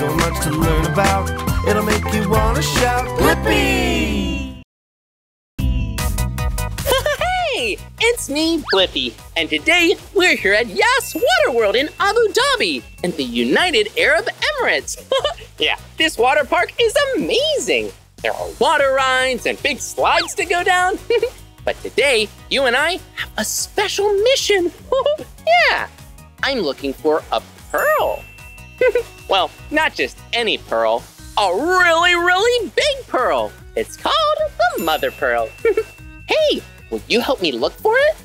so much to learn about. It'll make you wanna shout, Blippi! Hey, it's me, Blippi, and today we're here at Yas Water World in Abu Dhabi in the United Arab Emirates. yeah, this water park is amazing. There are water rides and big slides to go down. but today, you and I have a special mission. yeah, I'm looking for a pearl. Well, not just any pearl, a really, really big pearl. It's called the mother pearl. hey, will you help me look for it?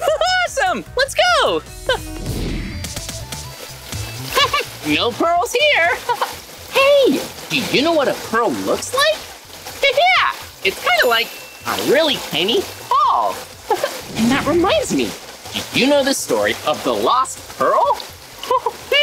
awesome! Let's go! no pearls here! hey, do you know what a pearl looks like? yeah, it's kind of like a really tiny ball. and that reminds me, do you know the story of the lost pearl?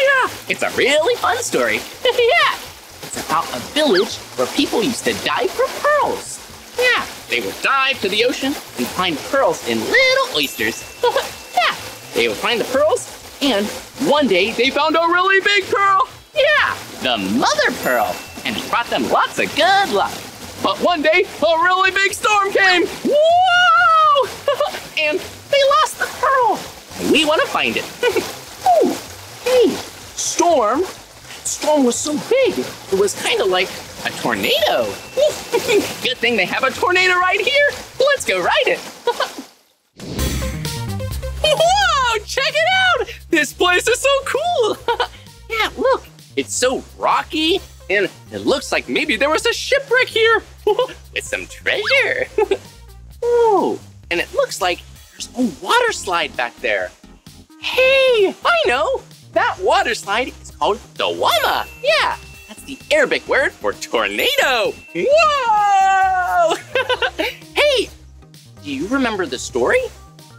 Yeah, it's a really fun story. yeah, it's about a village where people used to dive for pearls. Yeah, they would dive to the ocean and find pearls in little oysters. yeah, they would find the pearls, and one day they found a really big pearl. Yeah, the mother pearl, and it brought them lots of good luck. But one day, a really big storm came. Whoa! and they lost the pearl. We want to find it. Ooh, hey, storm. Storm was so big, it was kind of like a tornado. Good thing they have a tornado right here. Let's go ride it. Whoa, check it out. This place is so cool. yeah, look, it's so rocky and it looks like maybe there was a shipwreck here with some treasure. oh, and it looks like there's a water slide back there. Hey, I know. That water slide is called Dawama. Yeah, that's the Arabic word for tornado. Whoa! hey, do you remember the story?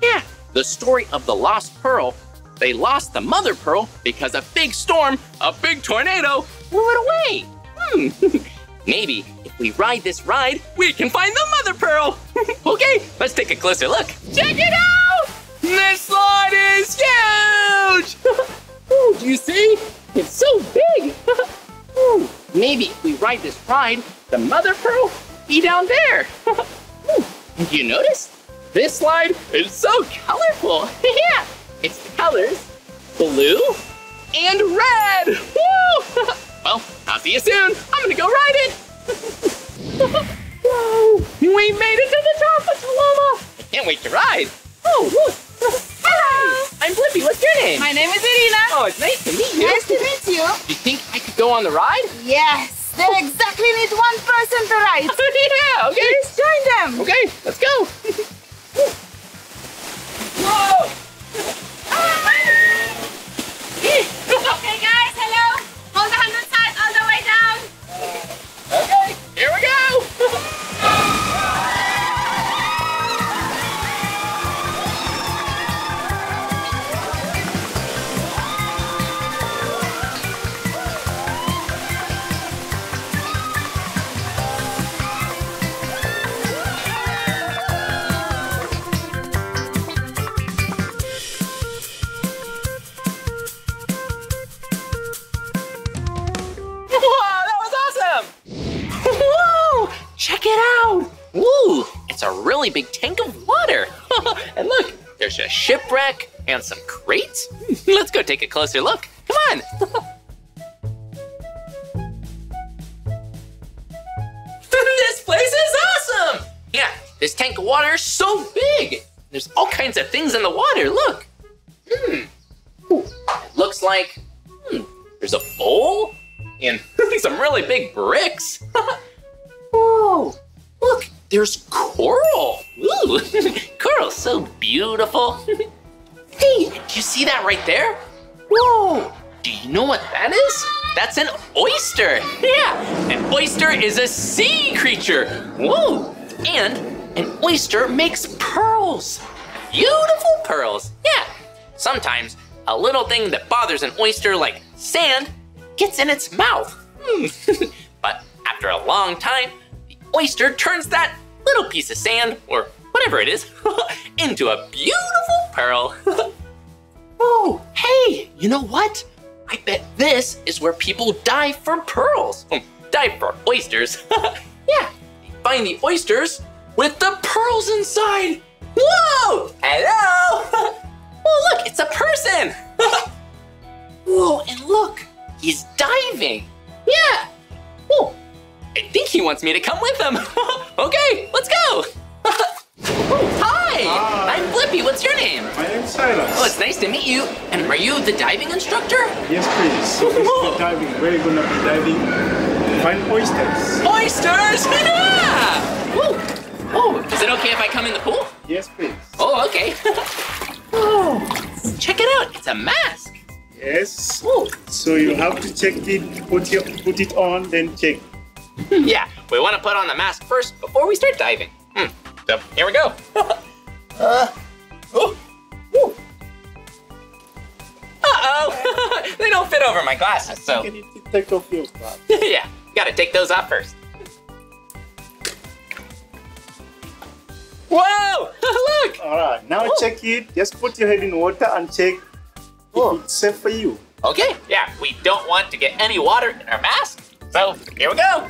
Yeah, the story of the lost pearl. They lost the mother pearl because a big storm, a big tornado, blew it away. Hmm. Maybe if we ride this ride, we can find the mother pearl. okay, let's take a closer look. Check it out! This slide is huge! Ooh, do you see? It's so big! Ooh, maybe if we ride this ride, the mother pearl be down there. Ooh, and do you notice? This slide is so colorful. yeah, it's colors blue and red. Woo! well, I'll see you soon. I'm gonna go ride it. Whoa, we made it to the top of Dawama. I can't wait to ride. Oh, look. Hello. I'm Blippi. What's your name? My name is Irina. Oh, it's nice to meet you. Nice to meet you. Do you think I could go on the ride? Yes, they exactly need one person to ride. Oh, yeah, okay. Please join them. Okay, let's go. Whoa! Okay, guys, hello. Hold the hand tight all the way down. Okay, here we go. it's a really big tank of water. and look, there's a shipwreck and some crates. Let's go take a closer look. Come on. this place is awesome! Yeah, this tank of water is so big. There's all kinds of things in the water. Look. Hmm. It looks like hmm, there's a bowl and some really big bricks. Whoa, there's coral. Ooh, coral's so beautiful. hey, do you see that right there? Whoa, do you know what that is? That's an oyster. Yeah, an oyster is a sea creature. Whoa, and an oyster makes pearls. Beautiful pearls. Yeah, sometimes a little thing that bothers an oyster like sand gets in its mouth. Hmm. but after a long time, the oyster turns that little piece of sand, or whatever it is, into a beautiful pearl. oh, hey, you know what? I bet this is where people dive for pearls. Hmm, dive for oysters. yeah, find the oysters with the pearls inside. Whoa! Hello! oh, look, it's a person. Whoa, and look, he's diving. Yeah. Oh, I think he wants me to come with him. okay, let's go. hi. Hi. I'm Blippi. What's your name? My name's Silas. Oh, it's nice to meet you. And are you the diving instructor? Yes, please. So basically diving. We're gonna be diving. Find oysters. Oysters! Yeah! Woo. Oh, is it okay if I come in the pool? Yes, please. Oh, okay. oh, check it out. It's a mask. Yes. Oh, So you have to check it, put your, put it on, then check. yeah. We want to put on the mask first before we start diving. Hmm. So here we go. uh, oh. Woo. Uh-oh. they don't fit over my glasses, so you take off your glasses? yeah, gotta take those off first. Whoa! Look! All right. Now check it. Just put your head in water and check Oh. if it's safe for you. Okay, yeah, we don't want to get any water in our mask, so here we go.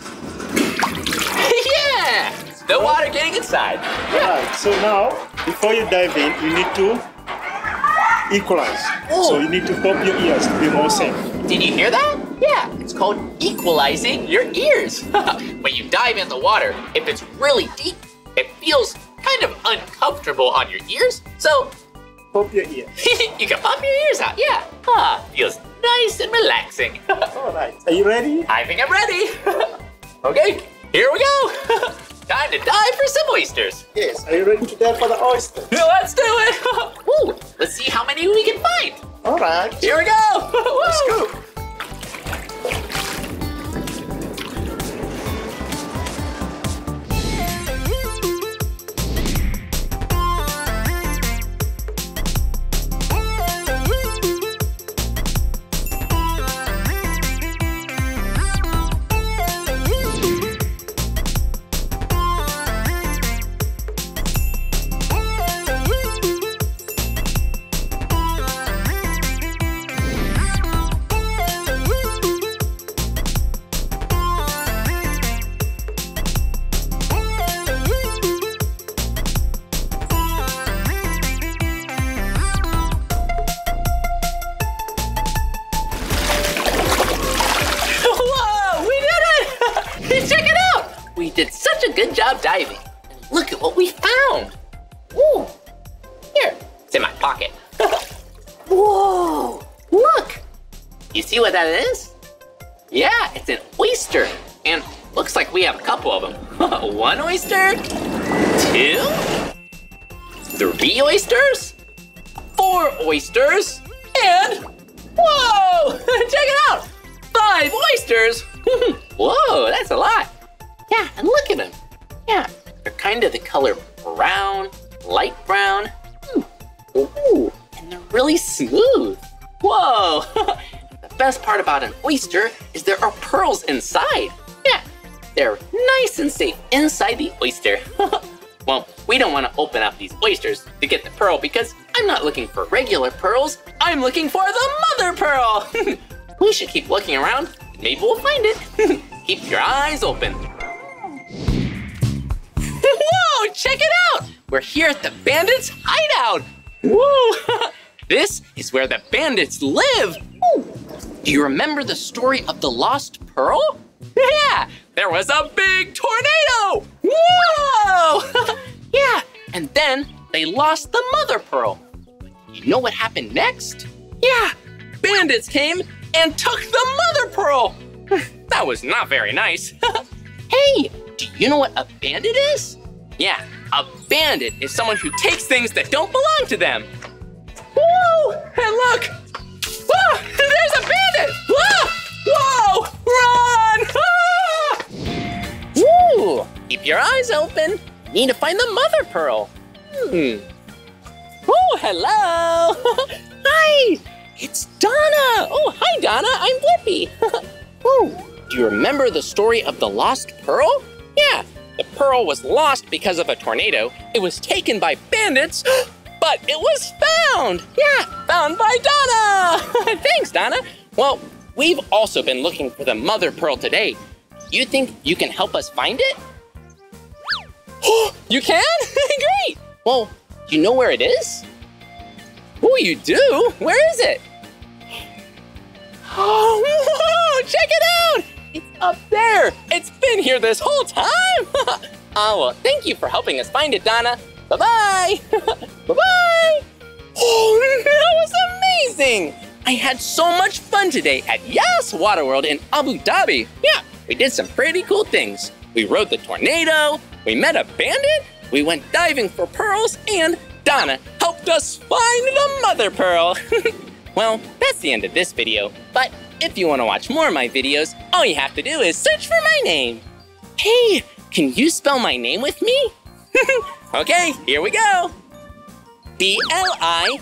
yeah! No water getting inside. All right. So now, before you dive in, you need to equalize. Oh. So you need to pop your ears to be more safe. Did you hear that? Yeah, it's called equalizing your ears. when you dive in the water, if it's really deep, it feels kind of uncomfortable on your ears, so Pop your ear. you can pop your ears out, yeah. Ah, feels nice and relaxing. All right. Are you ready? I think I'm ready. Okay, here we go. Time to dive for some oysters. Yes. Are you ready to dive for the oysters? Yeah, Let's do it. Woo, let's see how many we can find. All right. Here we go. Let's go. Oyster is there are pearls inside. Yeah, they're nice and safe inside the oyster. well, we don't want to open up these oysters to get the pearl because I'm not looking for regular pearls. I'm looking for the mother pearl. we should keep looking around. Maybe we'll find it. keep your eyes open. Whoa, check it out! We're here at the bandits' hideout. Whoa! This is where the bandits live. Do you remember the story of the lost pearl? Yeah, there was a big tornado. Whoa! yeah, and then they lost the mother pearl. You know what happened next? Yeah, bandits came and took the mother pearl. that was not very nice. hey, do you know what a bandit is? Yeah, a bandit is someone who takes things that don't belong to them. And look! Ah, there's a bandit! Ah! Whoa! Run! Ah! Woo! Keep your eyes open. Need to find the mother pearl. Hmm. Oh, hello! hi! It's Donna! Oh, hi, Donna. I'm Blippi. oh, do you remember the story of the lost pearl? Yeah, the pearl was lost because of a tornado. It was taken by bandits, but it was found. Yeah, found by Donna. Thanks, Donna. Well, we've also been looking for the mother pearl today. You think you can help us find it? you can? Great. Well, do you know where it is? Oh, you do? Where is it? Oh, whoa, check it out! It's up there. It's been here this whole time. oh, well, thank you for helping us find it, Donna. Bye-bye. Bye-bye. Oh, that was amazing. I had so much fun today at Yas Water World in Abu Dhabi. Yeah, we did some pretty cool things. We rode the tornado, we met a bandit, we went diving for pearls, and Donna helped us find the mother pearl. well, that's the end of this video, but if you want to watch more of my videos, all you have to do is search for my name. Hey, can you spell my name with me? okay, here we go. B-L-I-P-P-I,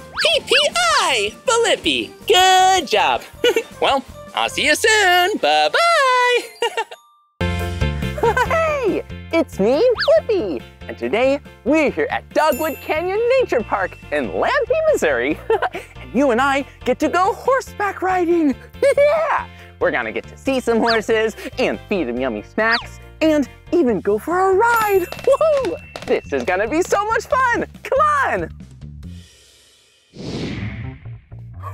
Blippi. Good job. well, I'll see you soon. Bye-bye. hey, it's me, Blippi. And today, we're here at Dogwood Canyon Nature Park in Lampe, Missouri. and you and I get to go horseback riding. yeah! We're gonna get to see some horses and feed them yummy snacks and even go for a ride. Woo! This is gonna be so much fun. Come on.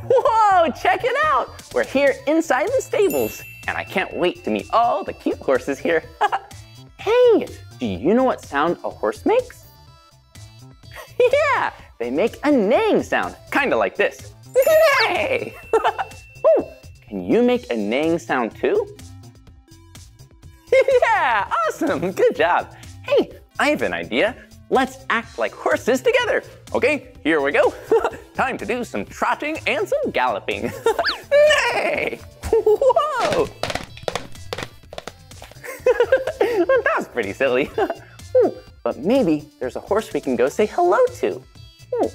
Whoa, check it out. We're here inside the stables and I can't wait to meet all the cute horses here. hey, do you know what sound a horse makes? yeah, they make a neighing sound, kind of like this. Ooh, can you make a neighing sound too? yeah, awesome, good job. Hey, I have an idea. Let's act like horses together. Okay, here we go. Time to do some trotting and some galloping. Neigh! Whoa! that was pretty silly. Ooh, but maybe there's a horse we can go say hello to. Ooh.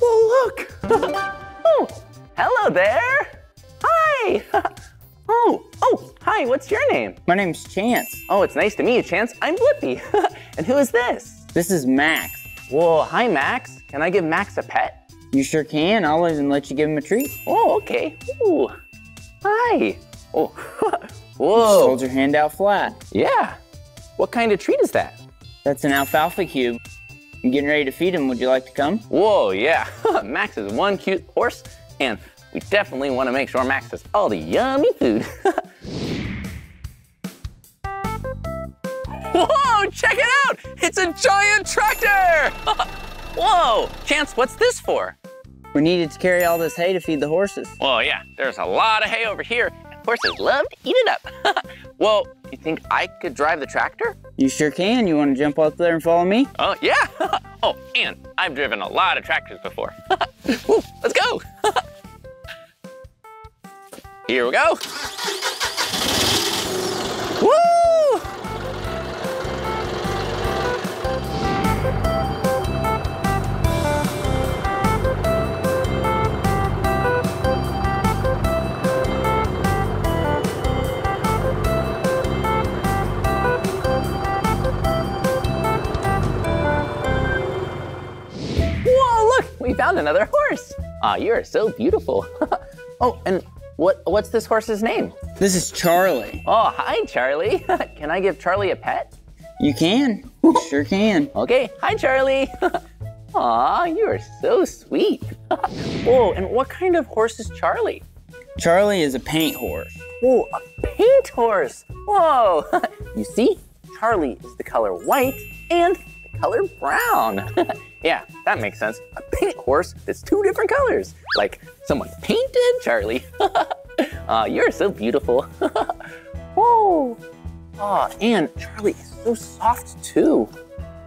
Whoa, look! oh, hello there! Hi! Oh, oh, hi, what's your name? My name's Chance. Oh, it's nice to meet you, Chance. I'm Blippi. and who is this? This is Max. Whoa, hi, Max. Can I give Max a pet? You sure can. I'll even let you give him a treat. Oh, okay. Ooh, hi. Oh, whoa. hold your hand out flat. Yeah. What kind of treat is that? That's an alfalfa cube. I'm getting ready to feed him. Would you like to come? Whoa, yeah. Max is one cute horse, and we definitely want to make sure Max has all the yummy food. Whoa, check it out! It's a giant tractor! Whoa, Chance, what's this for? We needed to carry all this hay to feed the horses. Well, yeah, there's a lot of hay over here, horses love to eat it up. well, you think I could drive the tractor? You sure can. You want to jump up there and follow me? Oh, yeah. oh, and I've driven a lot of tractors before. Woo, let's go. Here we go. Woo! Whoa, look, we found another horse. Aw, you are so beautiful. oh, and what what's this horse's name? This is Charlie. Oh, hi, Charlie. Can I give Charlie a pet? You can. sure can. Okay, hi, Charlie. Aw, you are so sweet. Whoa, and what kind of horse is Charlie? Charlie is a paint horse. Whoa, a paint horse. Whoa, you see, Charlie is the color white and color brown. yeah, that makes sense. A paint horse that's two different colors. Like someone painted Charlie. Aw, you're so beautiful. Whoa. Aw, and Charlie is so soft too.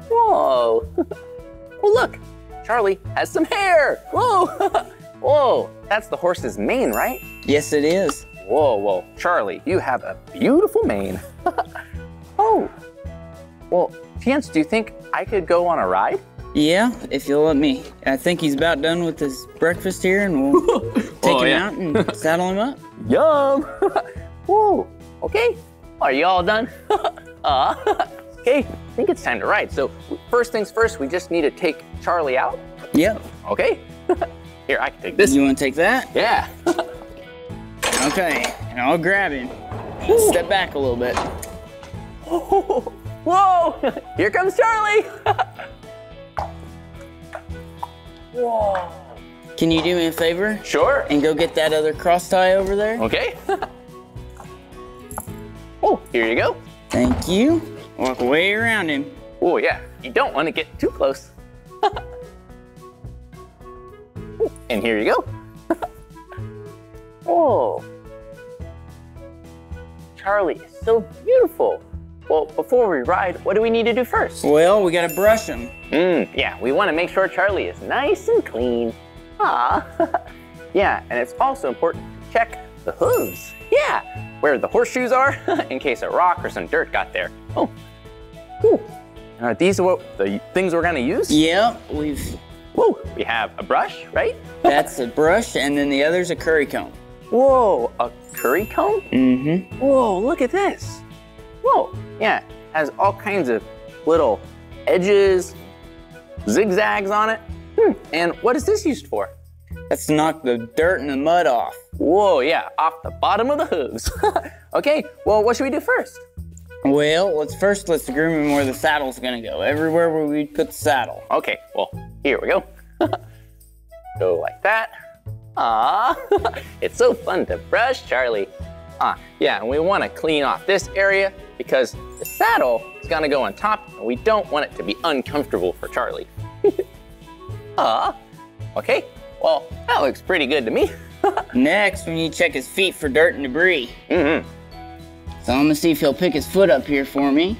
Whoa. well, look, Charlie has some hair. Whoa. Whoa, that's the horse's mane, right? Yes, it is. Whoa, whoa, Charlie, you have a beautiful mane. oh, well, Chance, do you think I could go on a ride? Yeah, if you'll let me. I think he's about done with his breakfast here, and we'll take Oh, him yeah. out and saddle him up. Yum! Whoa, okay. Are you all done? uh, okay, I think it's time to ride. So, first things first, we just need to take Charlie out. Yep. Okay. here, I can take this. You want to take that? Yeah. Okay, and I'll grab him. Step back a little bit. Whoa! Here comes Charlie! Whoa. Can you do me a favor Sure. and go get that other cross tie over there? Okay. oh, here you go. Thank you. Walk way around him. Oh, yeah. You don't want to get too close. And here you go. oh. Charlie is so beautiful. Well, before we ride, what do we need to do first? Well, we gotta brush him. Mm, yeah, we want to make sure Charlie is nice and clean. Ah, yeah, and it's also important to check the hooves. Yeah, where the horseshoes are, in case a rock or some dirt got there. Oh, Ooh. Are these what the things we're gonna use? Yep, we've. Whoa, we have a brush, right? That's a brush, and then the other's a curry comb. Whoa, a curry comb? Mm-hmm. Whoa, look at this. Whoa, yeah, has all kinds of little edges, zigzags on it. Hmm, and what is this used for? That's to knock the dirt and the mud off. Whoa, yeah, off the bottom of the hooves. okay, well, what should we do first? Well, let's first let's groom him where the saddle's gonna go. Everywhere where we put the saddle. Okay, well, here we go. go like that. Ah, it's so fun to brush Charlie. Ah, yeah, and we want to clean off this area because the saddle is gonna go on top and we don't want it to be uncomfortable for Charlie. ah, okay, well, that looks pretty good to me. Next, we need to check his feet for dirt and debris. mm-hmm. So I'm gonna see if he'll pick his foot up here for me.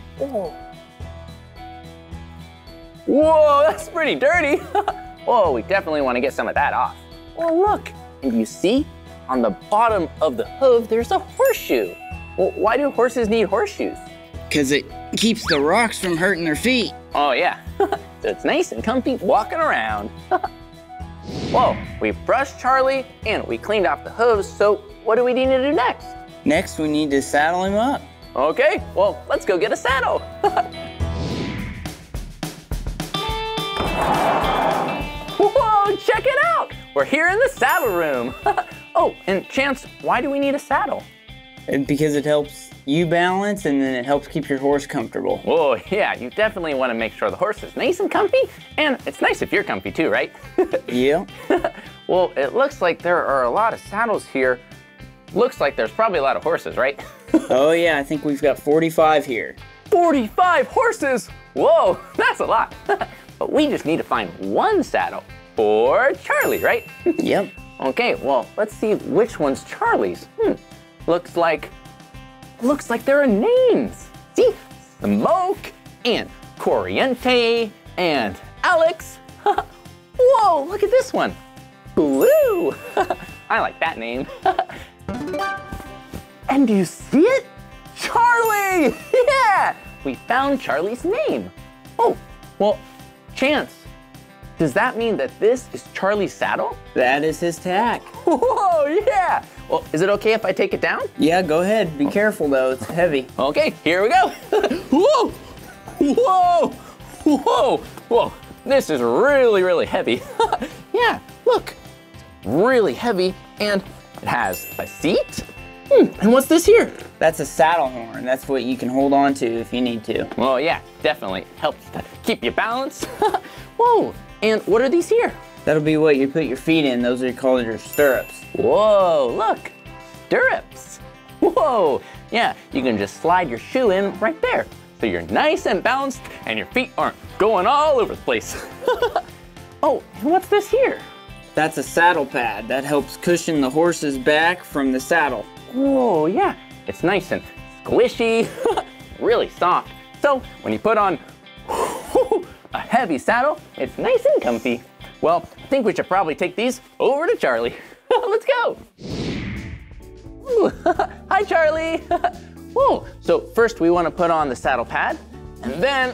Whoa, that's pretty dirty. Whoa, we definitely want to get some of that off. Well, look, and you see on the bottom of the hoof, there's a horseshoe. Well, why do horses need horseshoes? Cause it keeps the rocks from hurting their feet. Oh, yeah. so it's nice and comfy walking around. Whoa, we brushed Charlie and we cleaned off the hooves, so what do we need to do next? Next, we need to saddle him up. Okay, well, let's go get a saddle. Whoa, check it out! We're here in the saddle room. oh, and Chance, why do we need a saddle? And because it helps you balance and then it helps keep your horse comfortable. Whoa, yeah, you definitely want to make sure the horse is nice and comfy, and it's nice if you're comfy too, right? Yeah. well, it looks like there are a lot of saddles here. Looks like there's probably a lot of horses, right? oh yeah, I think we've got 45 here. 45 horses! Whoa, that's a lot. but we just need to find one saddle for Charlie, right? Yep. okay, well, let's see which one's Charlie's. Hmm. Looks like, looks like there are names. See, Smoke and Corriente and Alex. Whoa, look at this one. Blue. I like that name. and do you see it? Charlie! Yeah! We found Charlie's name. Oh, well, Chance, does that mean that this is Charlie's saddle? That is his tack. Whoa, yeah! Well, is it okay if I take it down? Yeah, go ahead. Be careful though, it's heavy. Okay, here we go. Whoa! Whoa! Whoa! Whoa! This is really, really heavy. yeah, look. Really heavy, and it has a seat. Hmm, and what's this here? That's a saddle horn. That's what you can hold on to if you need to. Well, yeah, definitely helps to keep you balanced. Whoa! And what are these here? That'll be what you put your feet in. Those are called your stirrups. Whoa, look, stirrups. Whoa, yeah, you can just slide your shoe in right there. So you're nice and balanced and your feet aren't going all over the place. oh, and what's this here? That's a saddle pad. That helps cushion the horse's back from the saddle. Whoa, yeah, it's nice and squishy, really soft. So when you put on a heavy saddle, it's nice and comfy. Well, I think we should probably take these over to Charlie. Let's go. Ooh, Hi, Charlie. Whoa. So first we want to put on the saddle pad, and then,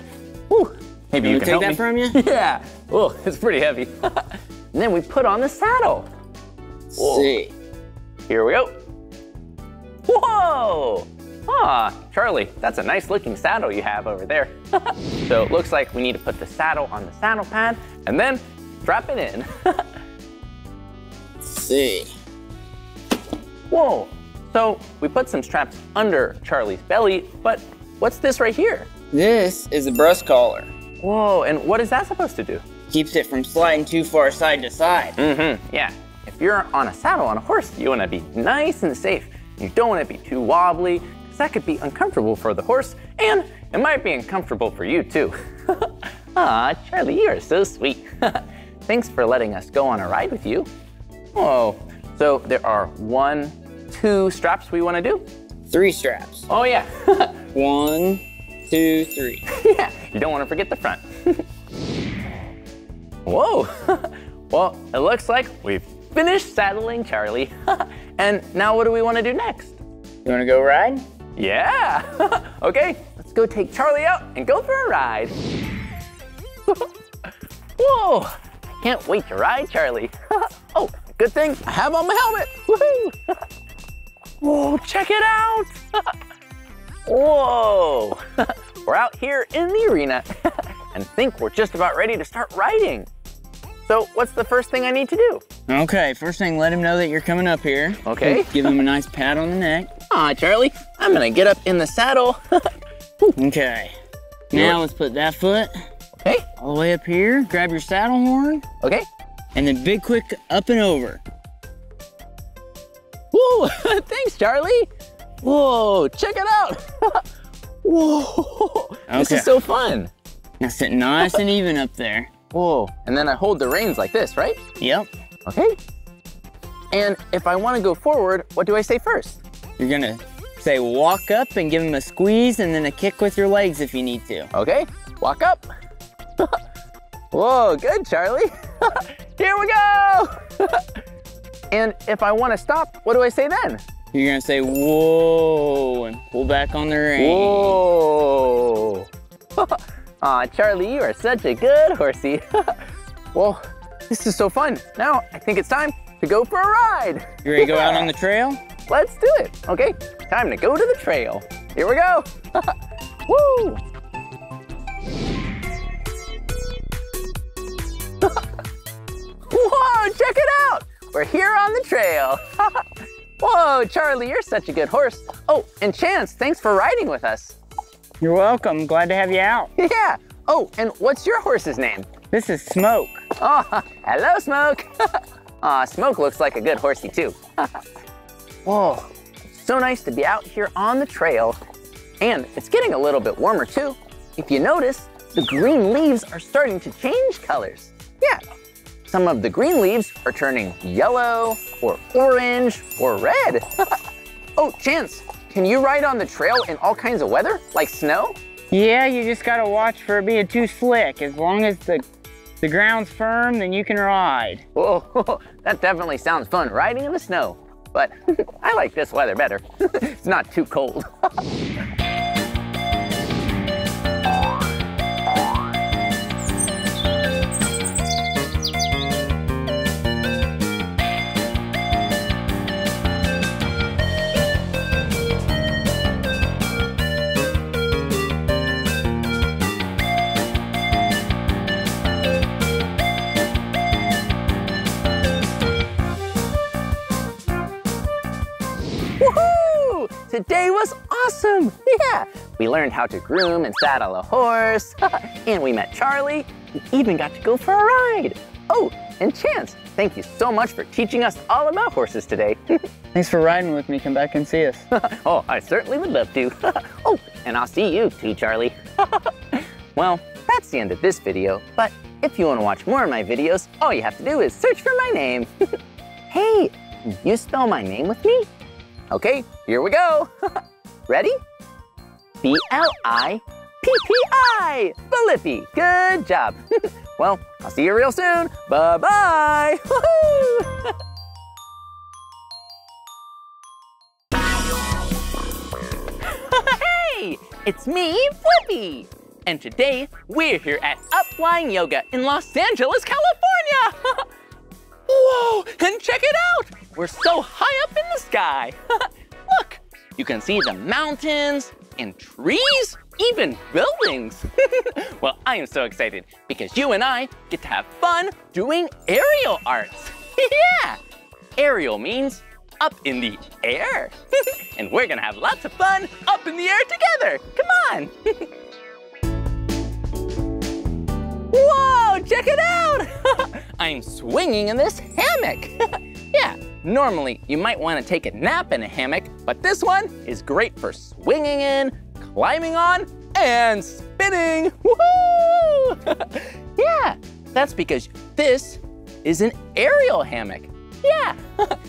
whew, maybe you me can take help that me. from you? Yeah. Oh, it's pretty heavy. and then we put on the saddle. Whoa. See. Here we go. Whoa! Ah, Charlie, that's a nice looking saddle you have over there. so it looks like we need to put the saddle on the saddle pad and then strap it in. see. Whoa. So we put some straps under Charlie's belly, but what's this right here? This is a breast collar. Whoa, and what is that supposed to do? Keeps it from sliding too far side to side. Mm-hmm, yeah. If you're on a saddle on a horse, you wanna be nice and safe. You don't wanna be too wobbly, because that could be uncomfortable for the horse, and it might be uncomfortable for you too. Aw, Charlie, you are so sweet. Thanks for letting us go on a ride with you. Oh, so there are one, two straps we wanna do? Three straps. Oh yeah, One, two, three. yeah, you don't wanna forget the front. Whoa, well, it looks like we've finished saddling Charlie. and now what do we wanna do next? You wanna go ride? Yeah, okay, let's go take Charlie out and go for a ride. Whoa, can't wait to ride Charlie. oh, good thing I have on my helmet. Woohoo! Whoa, check it out. Whoa, we're out here in the arena and think we're just about ready to start riding. So what's the first thing I need to do? Okay, first thing, let him know that you're coming up here. Okay. Give him a nice pat on the neck. Aw, Charlie, I'm gonna get up in the saddle. Okay. Now let's put that foot okay, all the way up here. Grab your saddle horn, okay. and then big quick up and over. Whoa, thanks, Charlie. Whoa, check it out. Whoa, this is so fun. Now sit nice and even up there. Whoa, and then I hold the reins like this, right? Yep. Okay. And if I want to go forward, what do I say first? You're gonna say walk up and give him a squeeze and then a kick with your legs if you need to. Okay, walk up. Whoa, good, Charlie. Here we go. and if I want to stop, what do I say then? You're gonna say whoa and pull back on the rein. Whoa. Aw, Charlie, you are such a good horsey. well, this is so fun. Now, I think it's time to go for a ride. You ready to go out on the trail? Let's do it. Okay, time to go to the trail. Here we go. Woo! Whoa, check it out. We're here on the trail. Whoa, Charlie, you're such a good horse. Oh, and Chance, thanks for riding with us. You're welcome. Glad to have you out. Yeah. Oh, and what's your horse's name? This is Smoke. Oh, hello, Smoke. Aw, Smoke looks like a good horsey too. Whoa, so nice to be out here on the trail. And it's getting a little bit warmer too. If you notice, the green leaves are starting to change colors. Yeah, some of the green leaves are turning yellow or orange or red. oh, Chance, can you ride on the trail in all kinds of weather, like snow? Yeah, you just gotta watch for it being too slick. As long as the the ground's firm, then you can ride. Whoa, oh, that definitely sounds fun, riding in the snow. But I like this weather better. it's not too cold. Today was awesome! Yeah! We learned how to groom and saddle a horse, and we met Charlie. We even got to go for a ride. Oh, and Chance, thank you so much for teaching us all about horses today. Thanks for riding with me. Come back and see us. oh, I certainly would love to. oh, and I'll see you too, Charlie. well, that's the end of this video, but if you want to watch more of my videos, all you have to do is search for my name. hey, you spell my name with me? Okay, here we go. Ready? B-L-I-P-P-I, Blippi. Good job. well, I'll see you real soon. Bye-bye. Hey, it's me, Blippi. And today, we're here at Up Flying Yoga in Los Angeles, California. Whoa, and check it out. We're so high up in the sky. Look, you can see the mountains and trees, even buildings. well, I am so excited because you and I get to have fun doing aerial arts. yeah. aerial means up in the air. and we're gonna have lots of fun up in the air together. Come on. Whoa, check it out. I'm swinging in this hammock. yeah, normally you might wanna take a nap in a hammock, but this one is great for swinging in, climbing on, and spinning. Woohoo! yeah, that's because this is an aerial hammock. Yeah,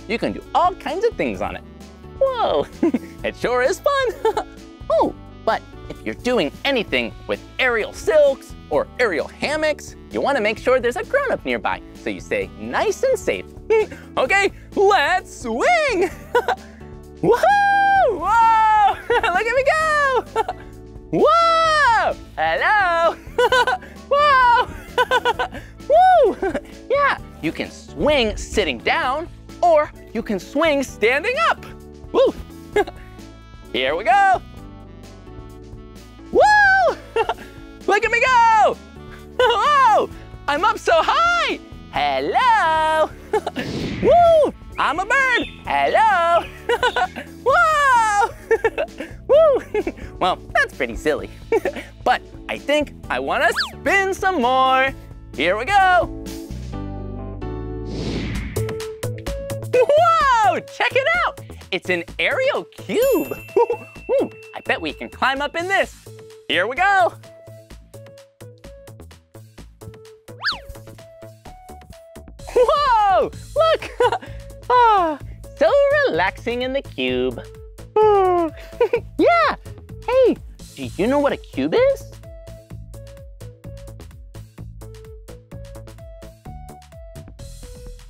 you can do all kinds of things on it. Whoa, it sure is fun. oh, but if you're doing anything with aerial silks or aerial hammocks, you want to make sure there's a grown-up nearby so you stay nice and safe. okay, let's swing! Woohoo! Whoa! Look at me go! Whoa! Hello! Whoa! Woo! Yeah, you can swing sitting down or you can swing standing up. Woo! Here we go. Woo! Look at me go! Whoa! I'm up so high! Hello! Woo! I'm a bird! Hello! Whoa! Woo! well, that's pretty silly. but I think I wanna spin some more. Here we go! Whoa! Check it out! It's an aerial cube. I bet we can climb up in this. Here we go. Whoa! Look! ah, so relaxing in the cube. yeah! Hey, do you know what a cube is?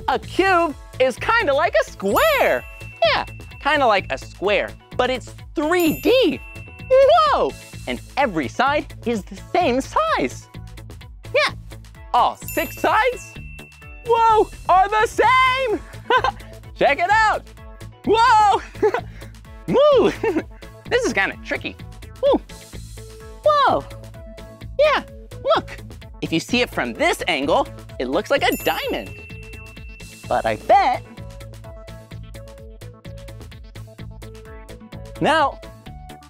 A cube is kind of like a square. Yeah, kind of like a square, but it's 3D. Whoa! And every side is the same size. Yeah, all six sides, whoa, are the same. Check it out. Whoa! Woo! this is kind of tricky. Whoa! Yeah, look. If you see it from this angle, it looks like a diamond. But I bet now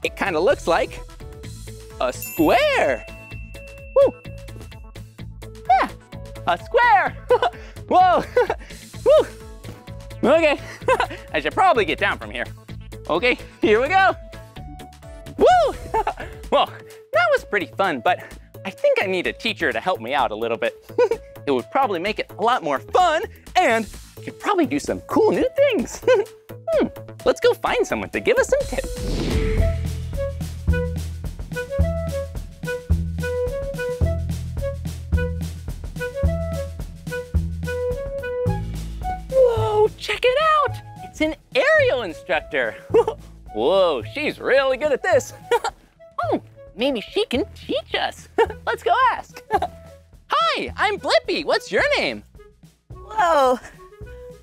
it kind of looks like a square. Woo! A square. Whoa! Woo! Okay, I should probably get down from here. Okay, here we go. Woo! well, that was pretty fun, but I think I need a teacher to help me out a little bit. it would probably make it a lot more fun and you could probably do some cool new things. hmm, let's go find someone to give us some tips. Check it out! It's an aerial instructor. Whoa, she's really good at this. oh, maybe she can teach us. Let's go ask. Hi, I'm Blippi. What's your name? Whoa.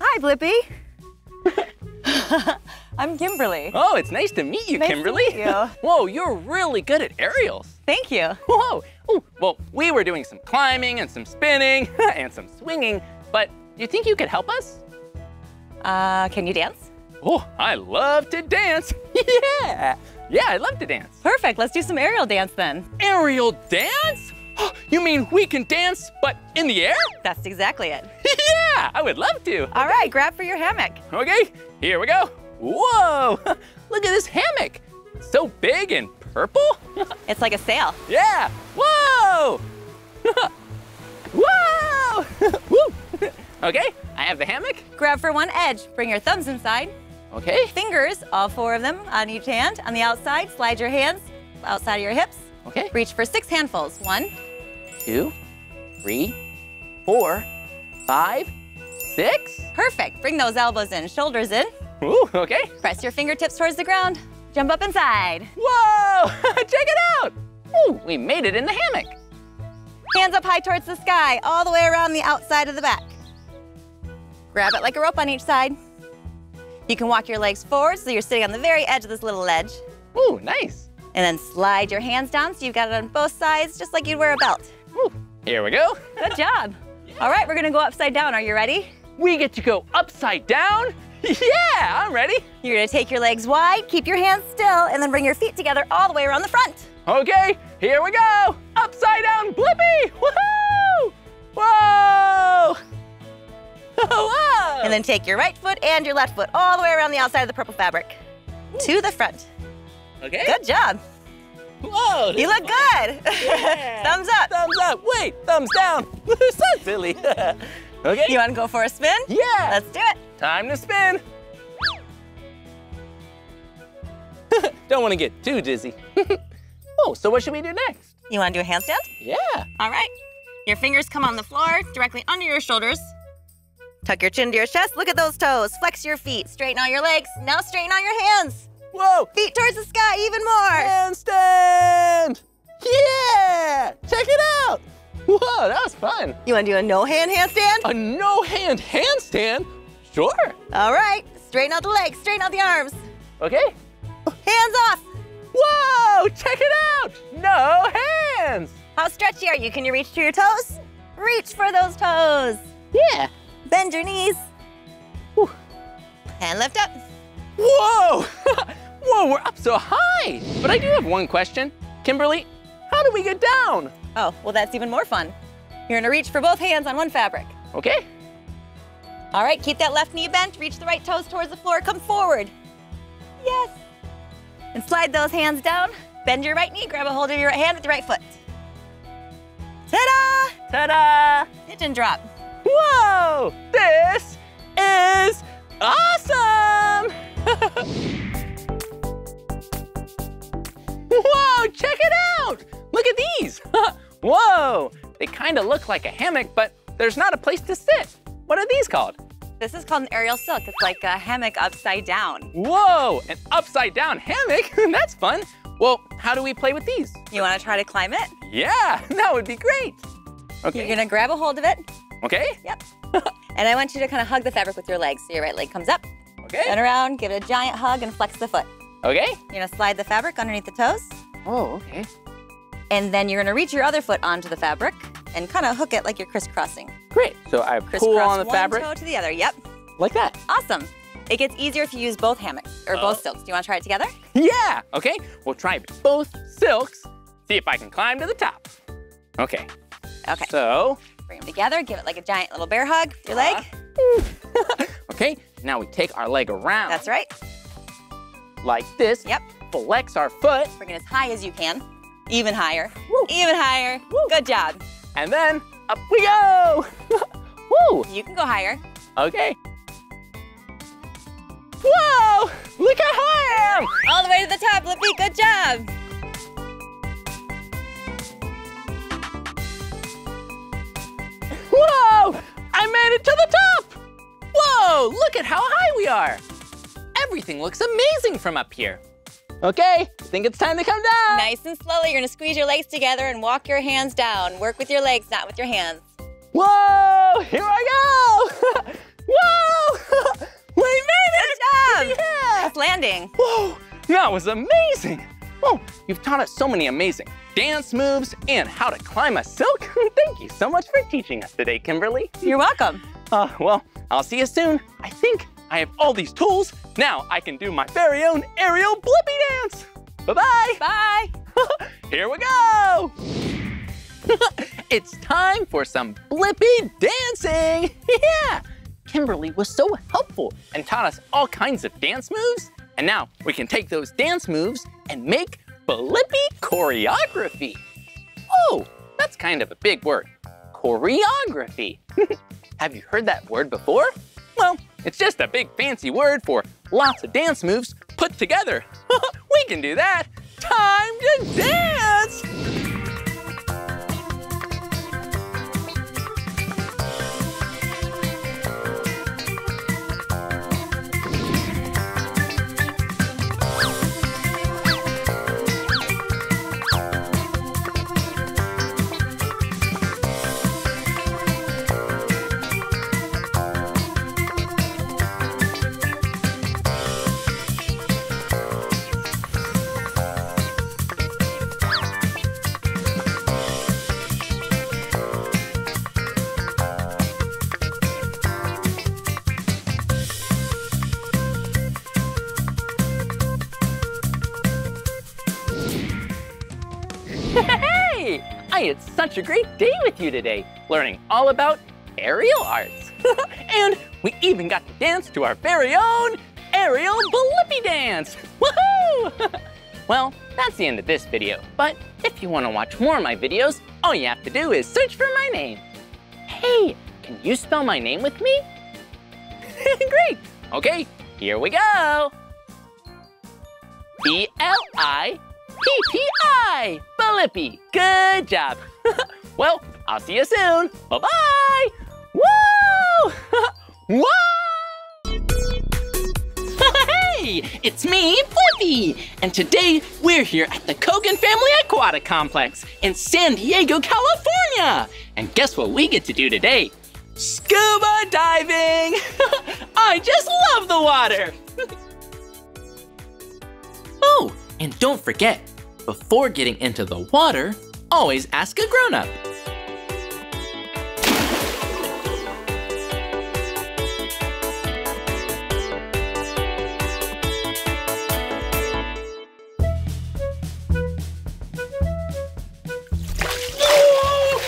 Hi, Blippi. I'm Kimberly. Oh, it's nice to meet you, Nice to Kimberly. meet you. Whoa, you're really good at aerials. Thank you. Whoa. Ooh, well, we were doing some climbing and some spinning and some swinging, but do you think you could help us? Uh, can you dance? Oh, I love to dance. yeah. Yeah, I love to dance. Perfect. Let's do some aerial dance then. Aerial dance? You mean we can dance, but in the air? That's exactly it. yeah, I would love to. All right, grab for your hammock. Okay, here we go. Whoa, look at this hammock. It's so big and purple. It's like a sail. yeah, whoa. whoa. Okay, I have the hammock. Grab for one edge. Bring your thumbs inside. Okay, Fingers, all four of them on each hand. On the outside, slide your hands outside of your hips. okay. Reach for six handfuls. One, Two, three, four, five, six. perfect. Bring those elbows in, shoulders in. Ooh, okay. Press your fingertips towards the ground. Jump up inside. Whoa, check it out. Ooh, we made it in the hammock. Hands up high towards the sky, all the way around the outside of the back. Grab it like a rope on each side. You can walk your legs forward so you're sitting on the very edge of this little ledge. Ooh, nice. And then slide your hands down so you've got it on both sides, just like you'd wear a belt. Ooh, here we go. Good job. All right, we're gonna go upside down. Are you ready? we get to go upside down? Yeah, I'm ready. You're gonna take your legs wide, keep your hands still, and then bring your feet together all the way around the front. Okay, here we go. Upside down Blippi. Woohoo! Whoa! Whoa! And then take your right foot and your left foot all the way around the outside of the purple fabric. To the front. okay. Good job. Whoa! You look good. Yeah. Thumbs up. Thumbs up. Wait, thumbs down. so silly. okay. You wanna go for a spin? yeah. Let's do it. Time to spin. Don't want to get too dizzy. oh, so what should we do next? You wanna do a handstand? Yeah. All right. Your fingers come on the floor, directly under your shoulders. Tuck your chin to your chest. Look at those toes. Flex your feet. Straighten out your legs. Now straighten out your hands. Whoa! Feet towards the sky, even more. Handstand! Yeah! Check it out! Whoa, that was fun. You want to do a no hand handstand? A no-hand handstand? Sure. All right. Straighten out the legs. Straighten out the arms. Okay. Hands off. Whoa! Check it out! No hands! How stretchy are you? Can you reach to your toes? Reach for those toes. Yeah. Bend your knees. Whew. And lift up. Whoa! Whoa, we're up so high! But I do have one question. Kimberly, how do we get down? Oh, well, that's even more fun. You're gonna reach for both hands on one fabric. Okay. All right, keep that left knee bent. Reach the right toes towards the floor. Come forward. Yes. And slide those hands down. Bend your right knee. Grab a hold of your right hand with your right foot. Ta-da! Ta-da! And drop. Whoa! This is awesome! Whoa, check it out! Look at these! Whoa! They kind of look like a hammock, but there's not a place to sit. What are these called? This is called an aerial silk. It's like a hammock upside down. Whoa, an upside down hammock? That's fun. Well, how do we play with these? You wanna try to climb it? Yeah, that would be great. Okay. You're gonna grab a hold of it. Okay. Yep. and I want you to kind of hug the fabric with your legs. So your right leg comes up, Okay. turn around, give it a giant hug, and flex the foot. Okay. You're gonna slide the fabric underneath the toes, Oh, okay. and then you're gonna reach your other foot onto the fabric and kind of hook it like you're crisscrossing. Great. So I Crisscross pull on the one fabric toe to the other. Yep. like that. Awesome. It gets easier if you use both hammocks or Oh. both silks. Do you want to try it together? Yeah. Okay. We'll try both silks. See if I can climb to the top. Okay. Okay. So, Bring them together. Give it like a giant little bear hug. Your leg. Uh-huh. okay. Now we take our leg around That's right. like this. Yep. Flex our foot, Bring it as high as you can. Even higher. Even higher. Good job. and then up we go. Woo. You can go higher. Okay. Whoa! Look how high I am! All the way to the top, Blippi. Good job. Whoa! I made it to the top! Whoa! Look at how high we are! Everything looks amazing from up here. Okay, I think it's time to come down. Nice and slowly, you're gonna squeeze your legs together and walk your hands down. Work with your legs, not with your hands. Whoa! Here I go! Whoa! we made it! Good job. Yeah! Nice landing. Whoa! That was amazing! Whoa! You've taught us so many amazing dance moves and how to climb a silk. Thank you so much for teaching us today, Kimberly. You're welcome. Uh, well, I'll see you soon. I think I have all these tools. Now I can do my very own aerial Blippi dance. Bye-bye. Bye. Here we go! it's time for some Blippi dancing! Yeah! Kimberly was so helpful and taught us all kinds of dance moves. And now we can take those dance moves and make Blippi choreography. Oh, that's kind of a big word. Choreography. Have you heard that word before? Well, it's just a big fancy word for lots of dance moves put together. we can do that. Time to dance! Such a great day with you today, learning all about aerial arts. and we even got to dance to our very own aerial Blippi dance. Woohoo! well, that's the end of this video, but if you want to watch more of my videos, all you have to do is search for my name. Hey, can you spell my name with me? Great. Okay, here we go. B-L-I-P-P-I, Blippi. Good job. well, I'll see you soon. Bye-bye. Woo! Woo! Hey, it's me, Blippi, and today we're here at the Kogan Family Aquatic Complex in San Diego, California. And guess what we get to do today? Scuba diving! I just love the water! oh, and don't forget, before getting into the water, always ask a grown-up.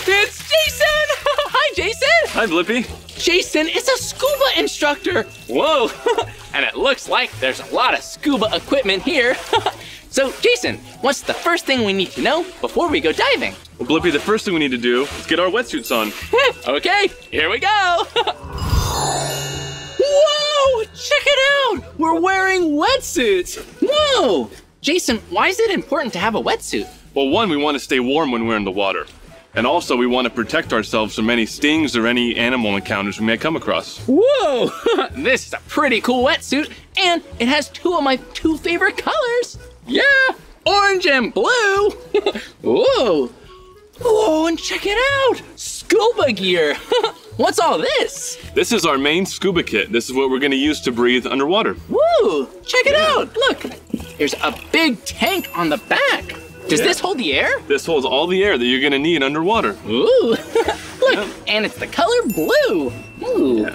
It's Jason! Hi, Jason! Hi, Blippi. Jason is a scuba instructor. Whoa! and it looks like there's a lot of scuba equipment here. so, Jason, what's the first thing we need to know before we go diving? Well, Blippi, the first thing we need to do is get our wetsuits on. okay, here we go. Whoa! Check it out! We're wearing wetsuits. Whoa! Jason, why is it important to have a wetsuit? Well, one, we want to stay warm when we're in the water. And also, we want to protect ourselves from any stings or any animal encounters we may come across. Whoa! this is a pretty cool wetsuit, and it has two of my two favorite colors. Yeah, orange and blue. Whoa! Whoa, and check it out! Scuba gear. What's all this? This is our main scuba kit. This is what we're going to use to breathe underwater. Woo! Check it out. Look, there's a big tank on the back. Does Yeah. this hold the air? This holds all the air that you're going to need underwater. Ooh! Look, and it's the color blue. Ooh.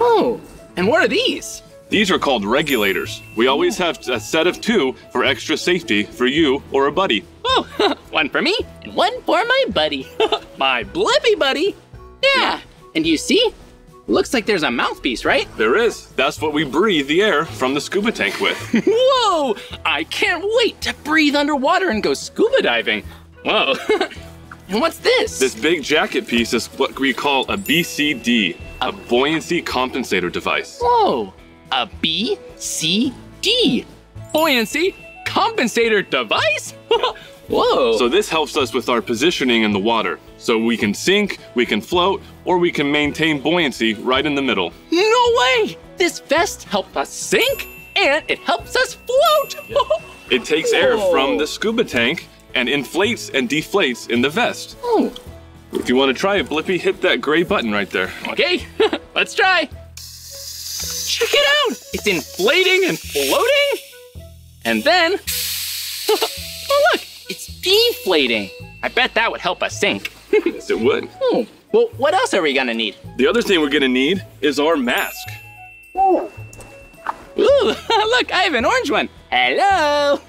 Oh, and what are these? These are called regulators. We always have a set of two for extra safety for you or a buddy. Oh, one for me and one for my buddy. my Blippi buddy. Yeah. And you see? Looks like there's a mouthpiece, right? There is. That's what we breathe the air from the scuba tank with. Whoa! I can't wait to breathe underwater and go scuba diving. Whoa. and what's this? this big jacket piece is what we call a BCD, a buoyancy compensator device. Whoa. A B C D. Oh, buoyancy compensator device? Whoa. So this helps us with our positioning in the water. So we can sink, we can float, or we can maintain buoyancy right in the middle. no way! This vest helps us sink and it helps us float. It takes air from the scuba tank and inflates and deflates in the vest. oh. If you want to try it, Blippi, hit that gray button right there. Okay, let's try. Check it out! It's inflating and floating. And then, oh look, it's deflating. I bet that would help us sink. Yes, it would. Oh, well, what else are we gonna need? The other thing we're gonna need is our mask. Ooh, look, I have an orange one. Hello.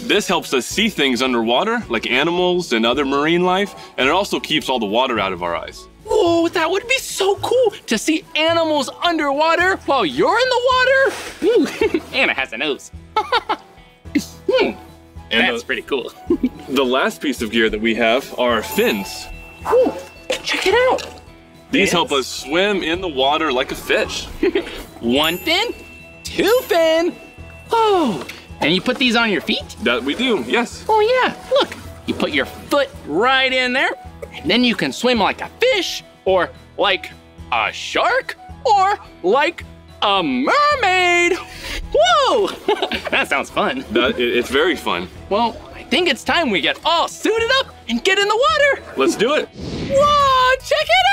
This helps us see things underwater, like animals and other marine life, and it also keeps all the water out of our eyes. Whoa, that would be so cool to see animals underwater while you're in the water. Ooh, and it has a nose. Hmm, And That's the, pretty cool. the last piece of gear that we have are fins. Ooh, check it out. These Fins? help us swim in the water like a fish. One fin, two fin. Whoa. And you put these on your feet? That we do, yes. Oh yeah, look. You put your foot right in there, and then you can swim like a fish, or like a shark, or like a mermaid. Whoa! that sounds fun. That, it- it's very fun. Well, I think it's time we get all suited up and get in the water. Let's do it. Whoa, check it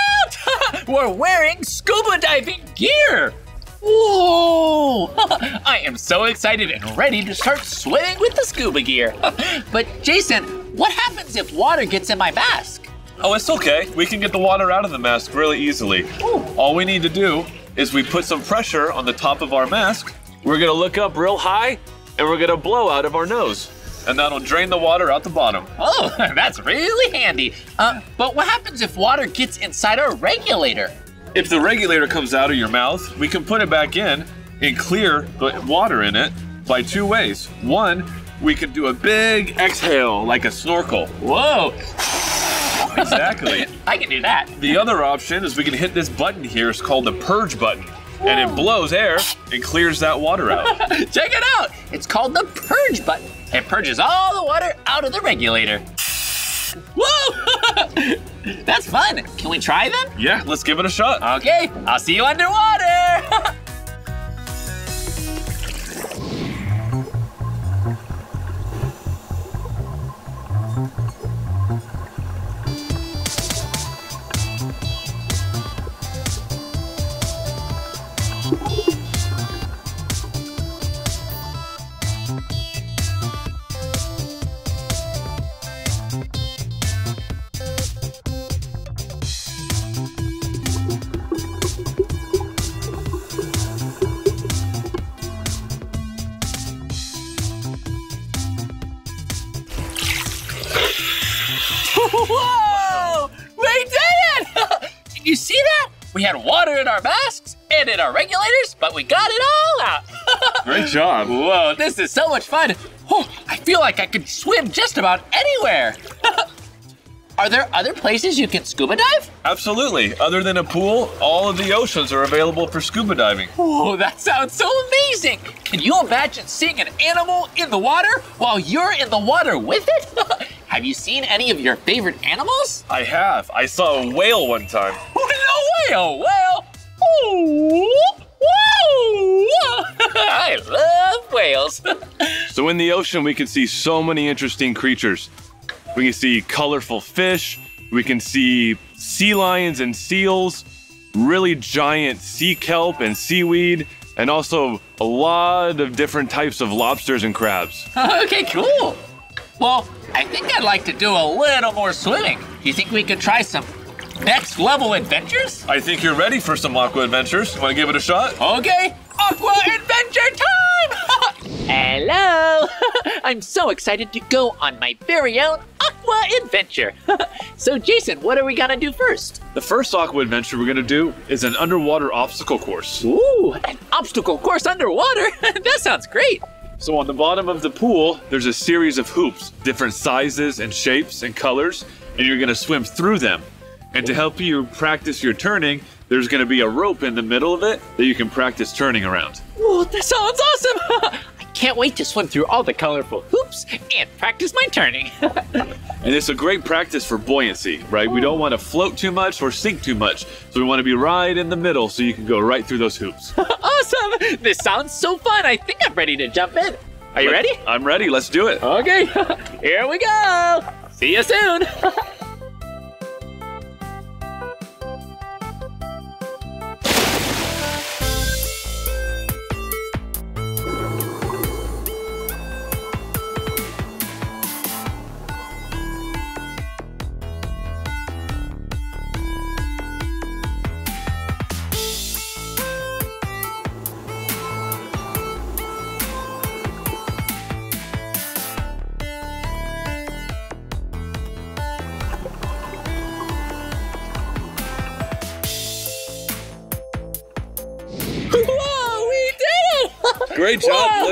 out! We're wearing scuba diving gear. Whoa! I am so excited and ready to start swimming with the scuba gear. but Jason, what happens if water gets in my mask? Oh, it's okay. We can get the water out of the mask really easily. All we need to do is we put some pressure on the top of our mask. We're gonna look up real high and we're gonna blow out of our nose. and that'll drain the water out the bottom. Oh, that's really handy. Uh, but what happens if water gets inside our regulator? If the regulator comes out of your mouth, we can put it back in and clear the water in it by two ways. One, we can do a big exhale like a snorkel. Whoa, Exactly. I can do that. the other option is we can hit this button here. It's called the purge button. And it blows air and clears that water out. Check it out. It's called the purge button. It purges all the water out of the regulator. Whoa! That's fun. Can we try them? yeah, let's give it a shot. Okay, I'll see you underwater. Masks our regulators, but we got it all out. Great job. Whoa, this is so much fun. Oh, I feel like I could swim just about anywhere. Are there other places you can scuba dive? Absolutely. Other than a pool, all of the oceans are available for scuba diving. Oh, that sounds so amazing. Can you imagine seeing an animal in the water while you're in the water with it? Have you seen any of your favorite animals? I have. I saw a whale one time. Oh, no way, oh, a whale. I love whales. So in the ocean, we can see so many interesting creatures. We can see colorful fish. We can see sea lions and seals, really giant sea kelp and seaweed, and also a lot of different types of lobsters and crabs. okay, cool. Well, I think I'd like to do a little more swimming. Do you think we could try some next level adventures? I think you're ready for some aqua adventures. Want to give it a shot? Okay, aqua adventure time! Hello! I'm so excited to go on my very own aqua adventure. so, Jason, what are we gonna do first? The first aqua adventure we're gonna do is an underwater obstacle course. Ooh, an obstacle course underwater? that sounds great. So on the bottom of the pool, there's a series of hoops, different sizes and shapes and colors, and you're gonna swim through them. And to help you practice your turning, there's gonna be a rope in the middle of it that you can practice turning around. Whoa, that sounds awesome! I can't wait to swim through all the colorful hoops and practice my turning. And it's a great practice for buoyancy, right? We don't want to float too much or sink too much. So we want to be right in the middle so you can go right through those hoops. awesome! This sounds so fun. I think I'm ready to jump in. Are you ready? I'm ready. Let's do it. Okay, here we go. See you soon.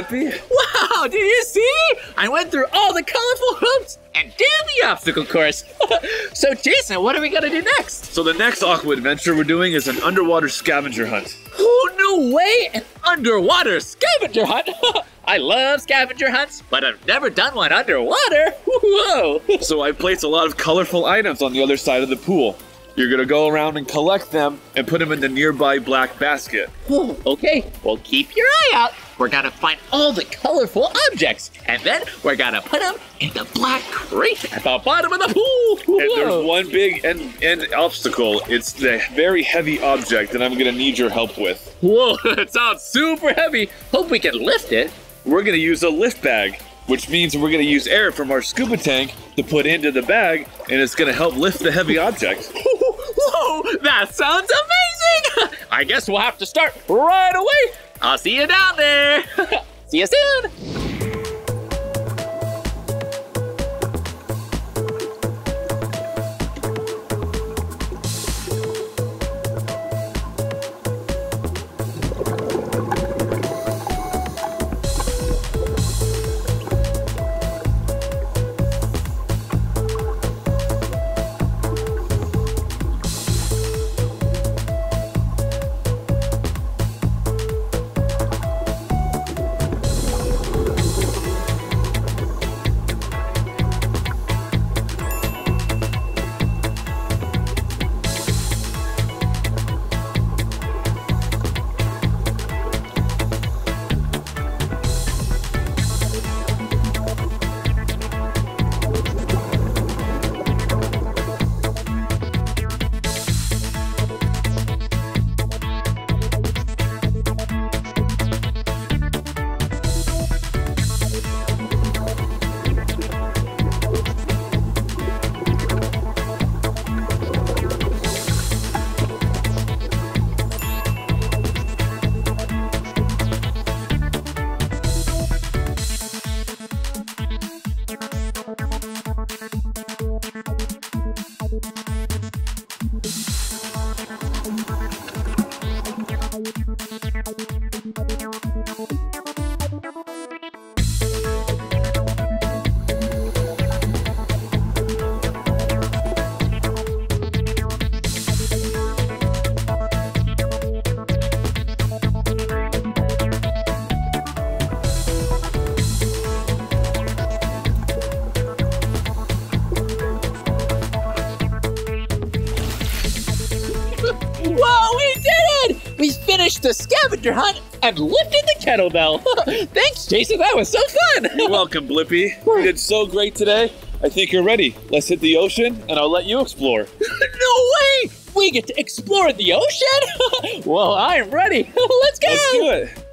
Lippy. Wow, did you see? I went through all the colorful hoops and did the obstacle course. so, Jason, what are we gonna do next? So the next aqua adventure we're doing is an underwater scavenger hunt. Who knew way! An underwater scavenger hunt! I love scavenger hunts, but I've never done one underwater. Whoa! So I placed a lot of colorful items on the other side of the pool. You're gonna go around and collect them and put them in the nearby black basket. Whoa, okay, well, keep your eye out. We're gonna find all the colorful objects, and then we're gonna put them in the black crate at the bottom of the pool. And there's one big end, end obstacle. It's the very heavy object that I'm gonna need your help with. Whoa, that sounds super heavy. Hope we can lift it. We're gonna use a lift bag, which means we're gonna use air from our scuba tank to put into the bag, and it's gonna help lift the heavy object. Whoa, that sounds amazing! I guess we'll have to start right away. I'll see you down there. see you soon. Finished the scavenger hunt and lifted the kettlebell. Thanks, Jason. That was so fun. You're welcome, Blippi. You did so great today. I think you're ready. Let's hit the ocean and I'll let you explore. no way! We get to explore the ocean? well, I am ready. Let's go. Let's do it.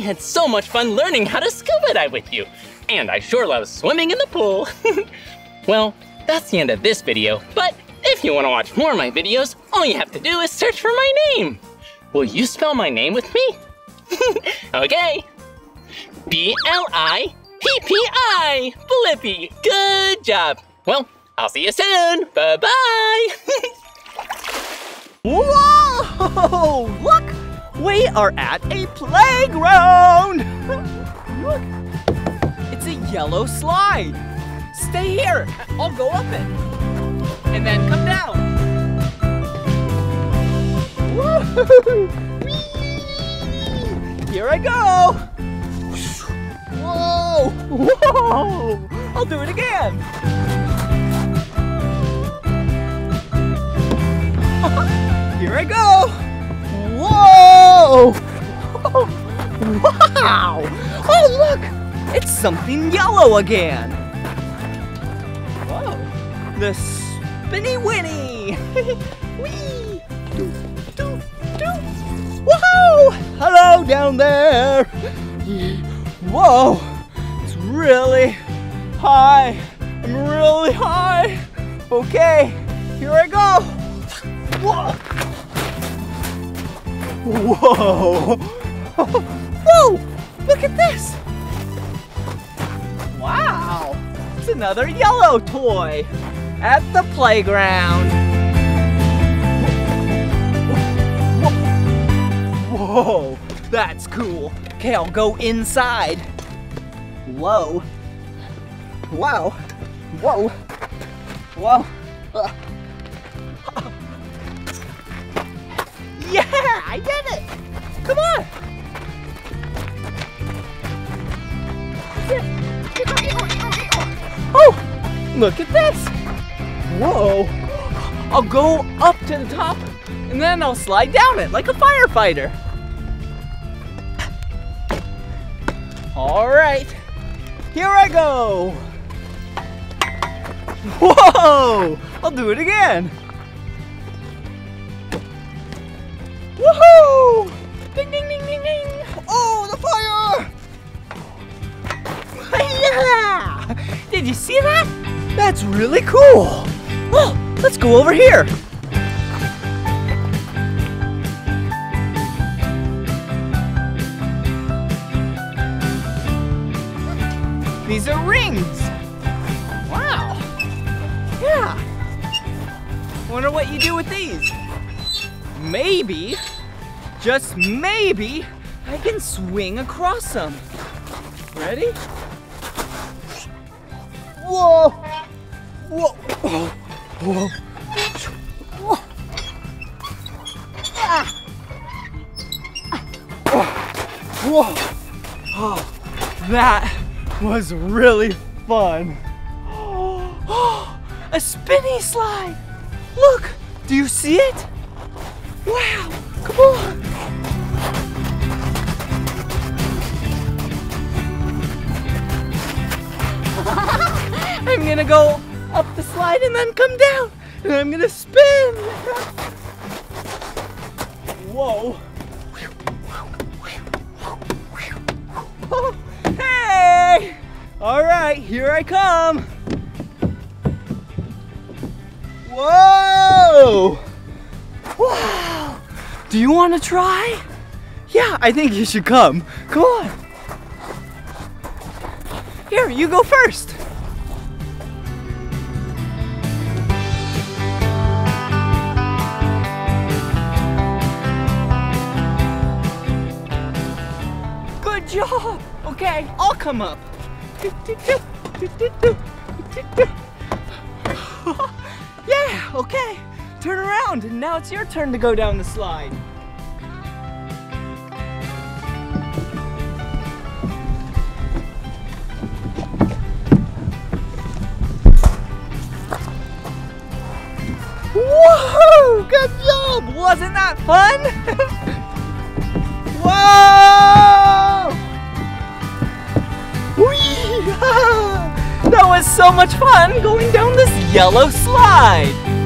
Had so much fun learning how to scuba dive with you. And I sure love swimming in the pool. well, that's the end of this video, but if you want to watch more of my videos, all you have to do is search for my name. Will you spell my name with me? okay. B-L-I-P-P-I. Blippi. Good job. Well, I'll see you soon. Bye-bye. Whoa! Look! We are at a playground! Look! It's a yellow slide. Stay here. I'll go up it. And then come down. Here I go! Whoa! Whoa! I'll do it again. Here I go! Whoa! Oh, oh, wow! Oh, look! It's something yellow again! Whoa! The spinny winny! Whee! Doo, doo, doo. Whoa! Hello down there! Whoa! It's really high! I'm really high! Okay, here I go! Whoa! Whoa! Whoa! Look at this! Wow! It's another yellow toy at the playground. Whoa! That's cool. Okay, I'll go inside. Whoa. Wow. Whoa. Whoa. Uh. Yeah, I did it! Come on! Oh, look at this! Whoa! I'll go up to the top and then I'll slide down it like a firefighter. All right, here I go. Whoa! I'll do it again. Woohoo! Ding ding ding ding ding! Oh, the fire! yeah! Did you see that? That's really cool. Oh, let's go over here. These are rings. Wow. Yeah. Wonder what you do with these. Maybe, just maybe, I can swing across them. Ready? Whoa! Whoa! Whoa! Whoa! Whoa! Ah! Whoa! Oh, that was really fun. Oh, A spinny slide! Look! Do you see it? Wow! Come on. I'm gonna go up the slide and then come down. And I'm gonna spin. Whoa. Oh, hey! All right, here I come. Whoa! Wow! Do you want to try? Yeah, I think you should come. Come on. Here, you go first. Good job. Okay, I'll come up. yeah, okay. Turn around, and now it's your turn to go down the slide. Whoa! Good job! Wasn't that fun? Whoa! That was so much fun going down this yellow slide.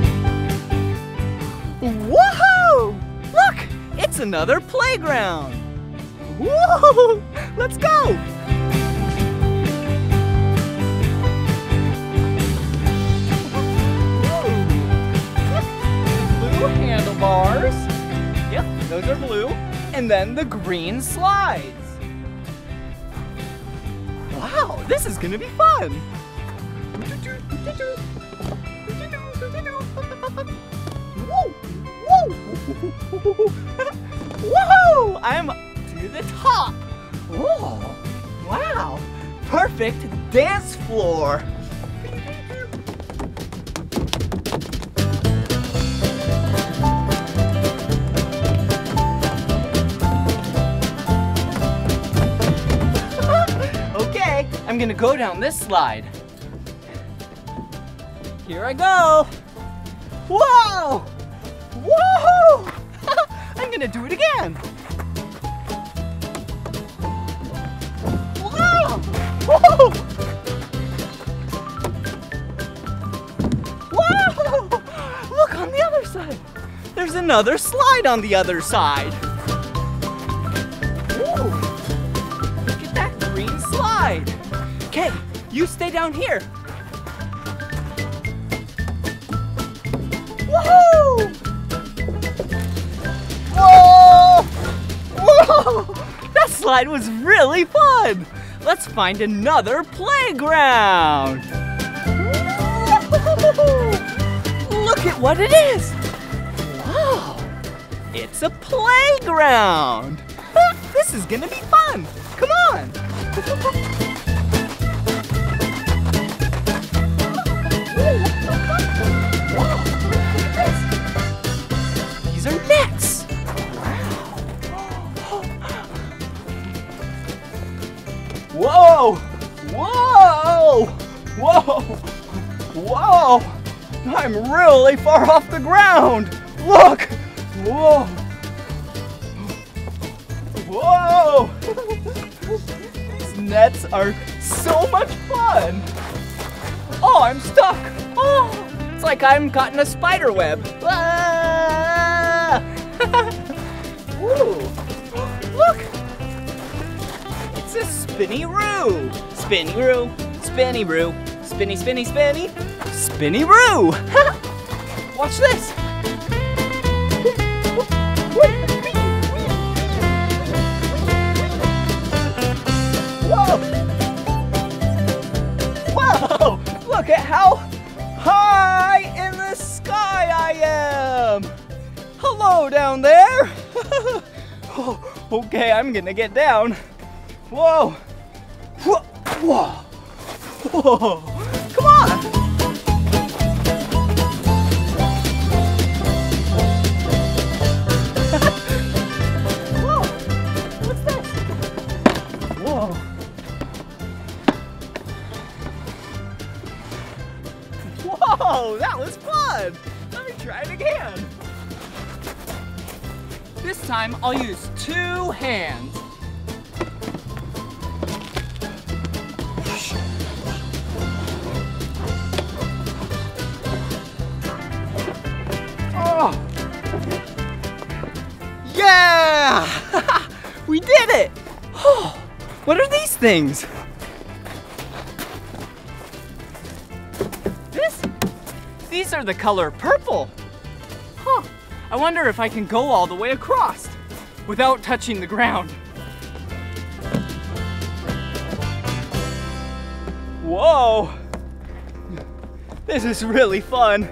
It's another playground. Woo! Let's go! Blue handlebars. Yep, those are blue. And then the green slides. Wow, this is gonna be fun. Whoa! I'm to the top. Oh, wow. Perfect dance floor. okay, I'm gonna go down this slide. Here I go. Whoa! Whoa! I'm gonna do it again. Whoa! Whoa! Look on the other side. There's another slide on the other side. Whoa! Look at that green slide. Okay, you stay down here. Slide was really fun! Let's find another playground! Look at what it is! Wow! It's a playground! This is gonna be fun! Come on! These Whoa! Whoa! I'm really far off the ground! Look! Whoa! Whoa! These nets are so much fun! Oh, I'm stuck! Oh! It's like I'm caught in a spider web! Ah! Ooh! Look! It's a spinny roo! Spinny roo, spinny roo, spinny, spinny, spinny, spinny roo! Watch this! Whoa! Whoa! Look at how high in the sky I am! Hello down there! oh, okay, I'm gonna get down. Whoa! Whoa! Whoa! Whoa! Come on! Whoa! What's this? Whoa! Whoa! That was fun! Let me try it again. This time I'll use two hands. Things? This? These are the color purple. Huh. I wonder if I can go all the way across without touching the ground. Whoa! This is really fun.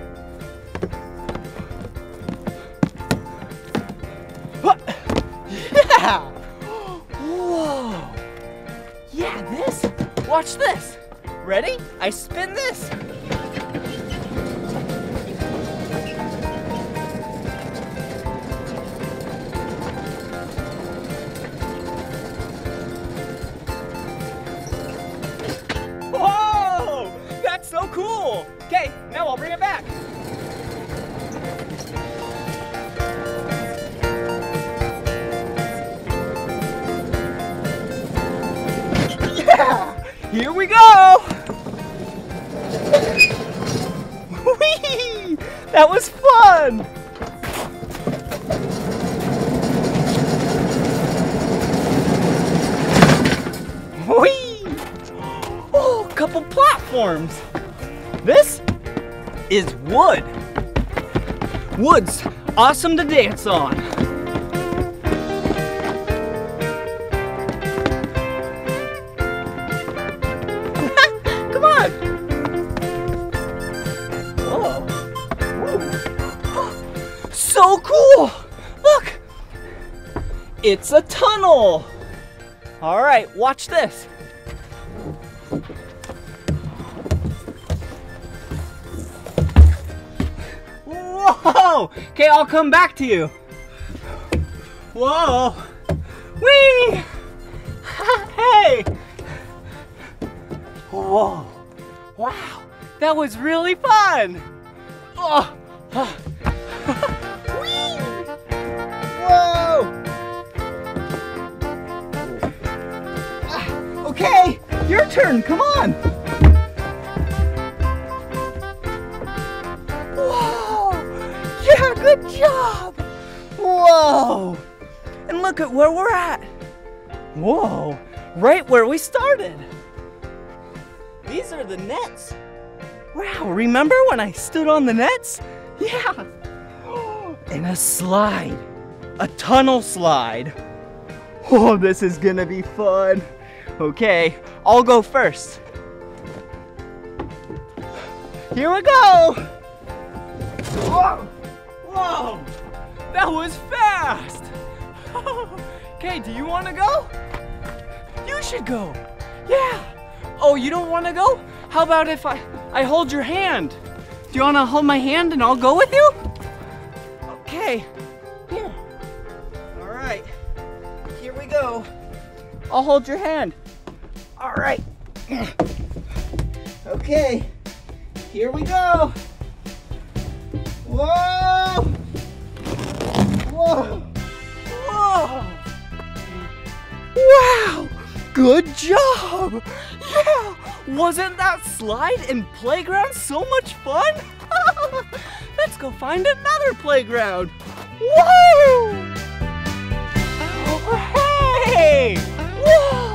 Awesome to dance on. Come on. Whoa. So cool. Look. It's a tunnel. All right, watch this. Okay, I'll come back to you. Whoa! Whee! hey! Whoa! Wow, that was really fun! Started. These are the nets. Wow, remember when I stood on the nets? Yeah. And a slide. A tunnel slide. Oh, this is gonna be fun. Okay, I'll go first. Here we go! How about if I, I hold your hand? Do you want to hold my hand and I'll go with you? Okay. Here. All right. Here we go. I'll hold your hand. All right. Okay. Here we go. Whoa! Whoa! Whoa! Wow! Good job! Yeah! Wasn't that slide and playground so much fun? Let's go find another playground. Whoa! Oh, hey! Whoa!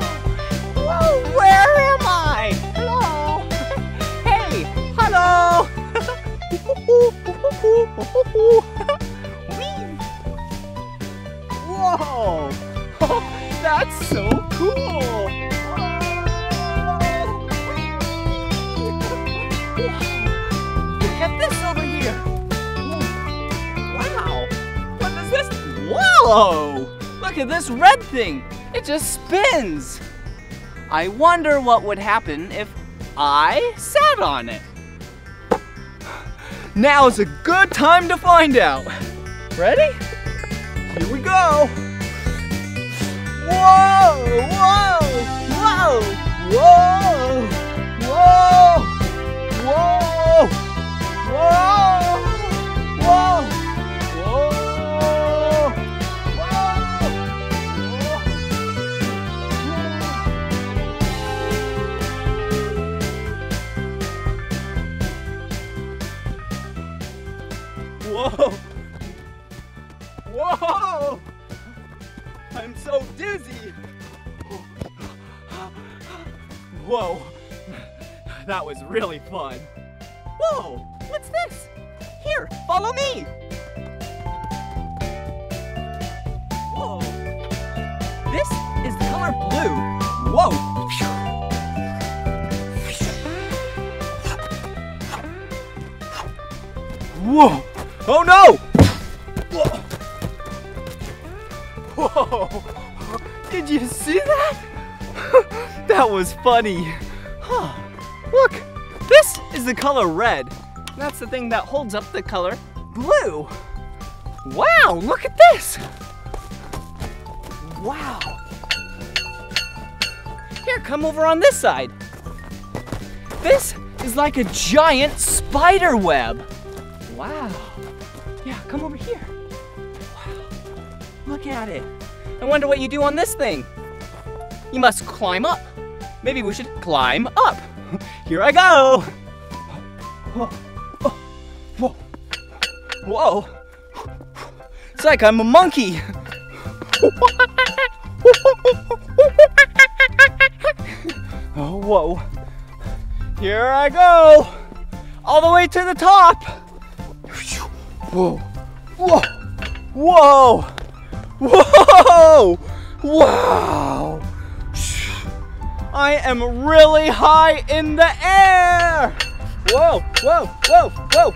Whoa! Where am I? Hello? Hey! Hello! Whoa! That's so cool! Look at this over here! Wow! What is this? Whoa! Look at this red thing! It just spins! I wonder what would happen if I sat on it. Now is a good time to find out. Ready? Here we go. Whoa, whoa, whoa, whoa, whoa, whoa, whoa, whoa, Whoa! Whoa! I I'm so dizzy. Whoa, that was really fun. Whoa, what's this? Here, follow me. Whoa, this is the color blue. Whoa. Whoa! Oh no! Whoa! Whoa! Did you see that? that was funny. Huh. Look, this is the color red. That's the thing that holds up the color blue. Wow, look at this. Wow. Here, come over on this side. This is like a giant spider web. Wow. Yeah, come over here. Wow. Look at it. I wonder what you do on this thing. You must climb up. Maybe we should climb up. Here I go. Whoa. Whoa. Whoa. It's like I'm a monkey. Oh, whoa. Here I go. All the way to the top. Whoa. Whoa. Whoa. Whoa. Wow. I am really high in the air. Whoa, whoa, whoa, whoa.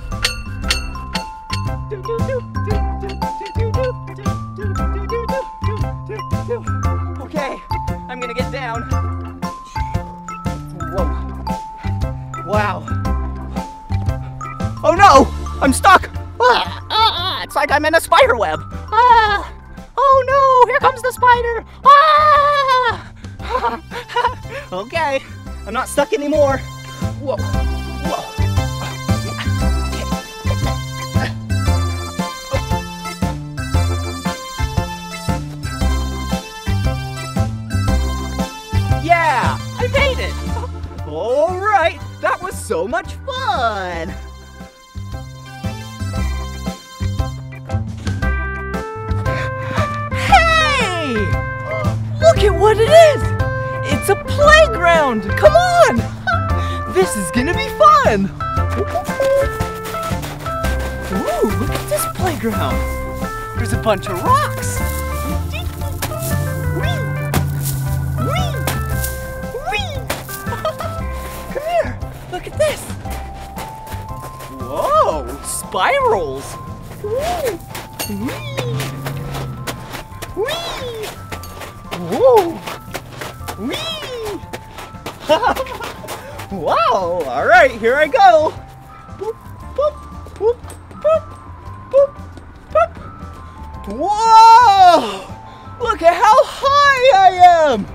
Okay, I'm gonna get down. Whoa. Wow. Oh no! I'm stuck! Ah, ah, it's like I'm in a spider web. Ah! Oh no! Here comes the spider! Ah! okay, I'm not stuck anymore. Whoa. Whoa. Yeah, I made it! All right, that was so much fun! Hey! Look at what it is! It's a playground! Come on! This is gonna be fun! Ooh, look at this playground! There's a bunch of rocks! Whee! Whee! Whee! Come here! Look at this! Whoa! Spirals! Woo! Whee! Whee! Whoa! Whee! wow! All right, here I go. Boop, boop, boop, boop, boop, boop. Whoa! Look at how high I am!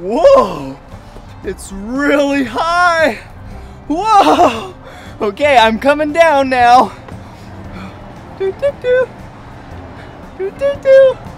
Whoa! It's really high! Whoa! Okay, I'm coming down now. Do do do. Do do do.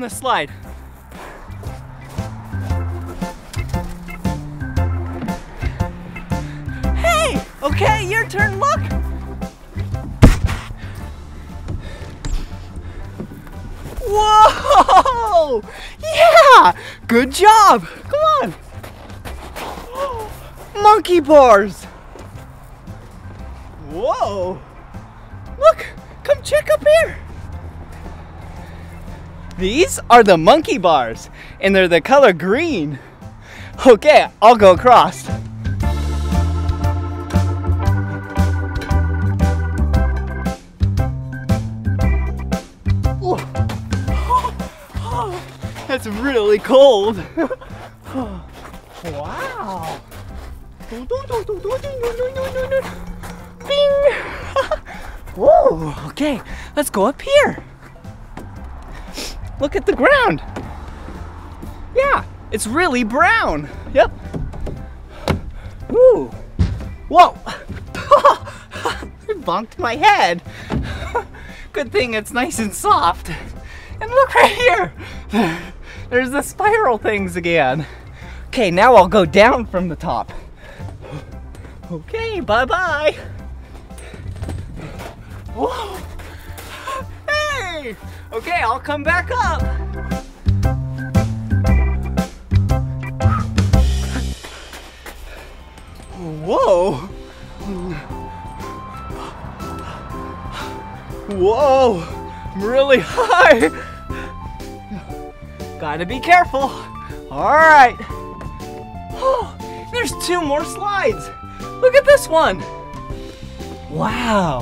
Down the slide! Hey! Okay, your turn, look! Whoa! Yeah! Good job! Come on! Monkey bars! These are the monkey bars, and they're the color green. Okay, I'll go across. That's really cold. Wow. Bing! Whoa, okay, let's go up here. Look at the ground. Yeah, it's really brown. Yep. Ooh. Whoa. I bonked my head. Good thing it's nice and soft. And look right here. There's the spiral things again. Okay, now I'll go down from the top. Okay, bye-bye. Whoa. Okay, I'll come back up. Whoa! Whoa! I'm really high! Gotta be careful. Alright. Oh, there's two more slides. Look at this one. Wow.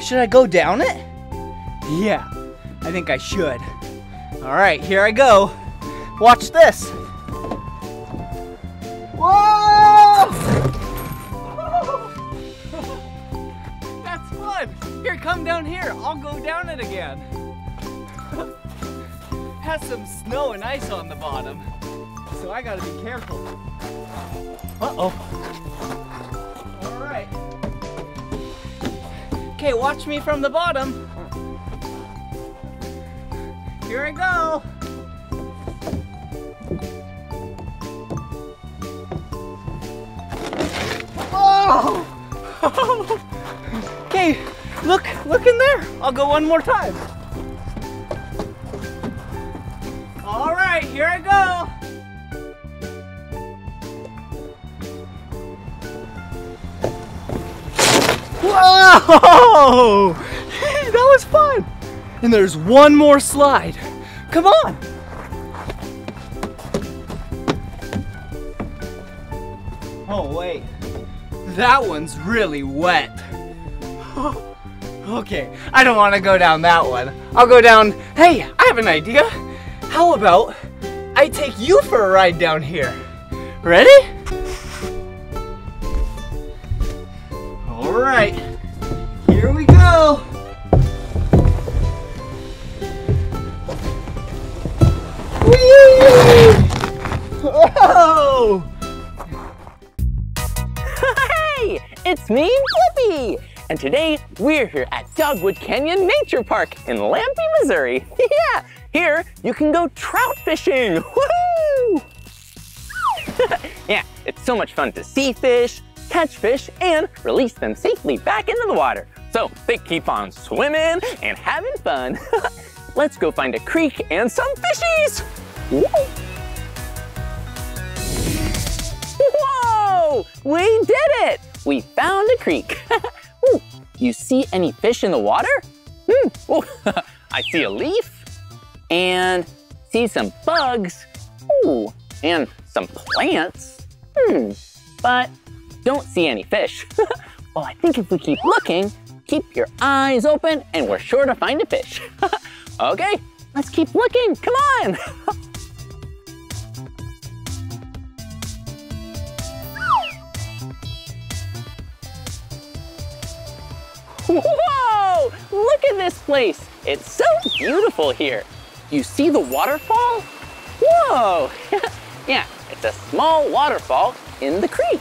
Should I go down it? Yeah, I think I should. Alright, here I go. Watch this. Whoa! That's fun. Here, come down here. I'll go down it again. Has some snow and ice on the bottom, so I gotta be careful. Uh-oh. All right. Okay, watch me from the bottom. Here I go. Oh! okay, look, look in there. I'll go one more time. All right, here I go. Whoa! And there's one more slide. Come on. Oh, wait. That one's really wet. okay, I don't want to go down that one. I'll go down. Hey, I have an idea. How about I take you for a ride down here? Ready? All right, Hey, it's me, Blippi! And today we're here at Dogwood Canyon Nature Park in Lampe, Missouri. yeah, here you can go trout fishing. Woohoo! yeah, it's so much fun to see fish, catch fish, and release them safely back into the water. So they keep on swimming and having fun. Let's go find a creek and some fishies. Woo! Whoa! We did it! We found a creek. Ooh, you see any fish in the water? Ooh, I see a leaf and see some bugs. Ooh, and some plants. Hmm. But don't see any fish. well, I think if we keep looking, keep your eyes open, and we're sure to find a fish. okay, let's keep looking. Come on. Whoa! Look at this place. It's so beautiful here. You see the waterfall? Whoa! yeah, it's a small waterfall in the creek.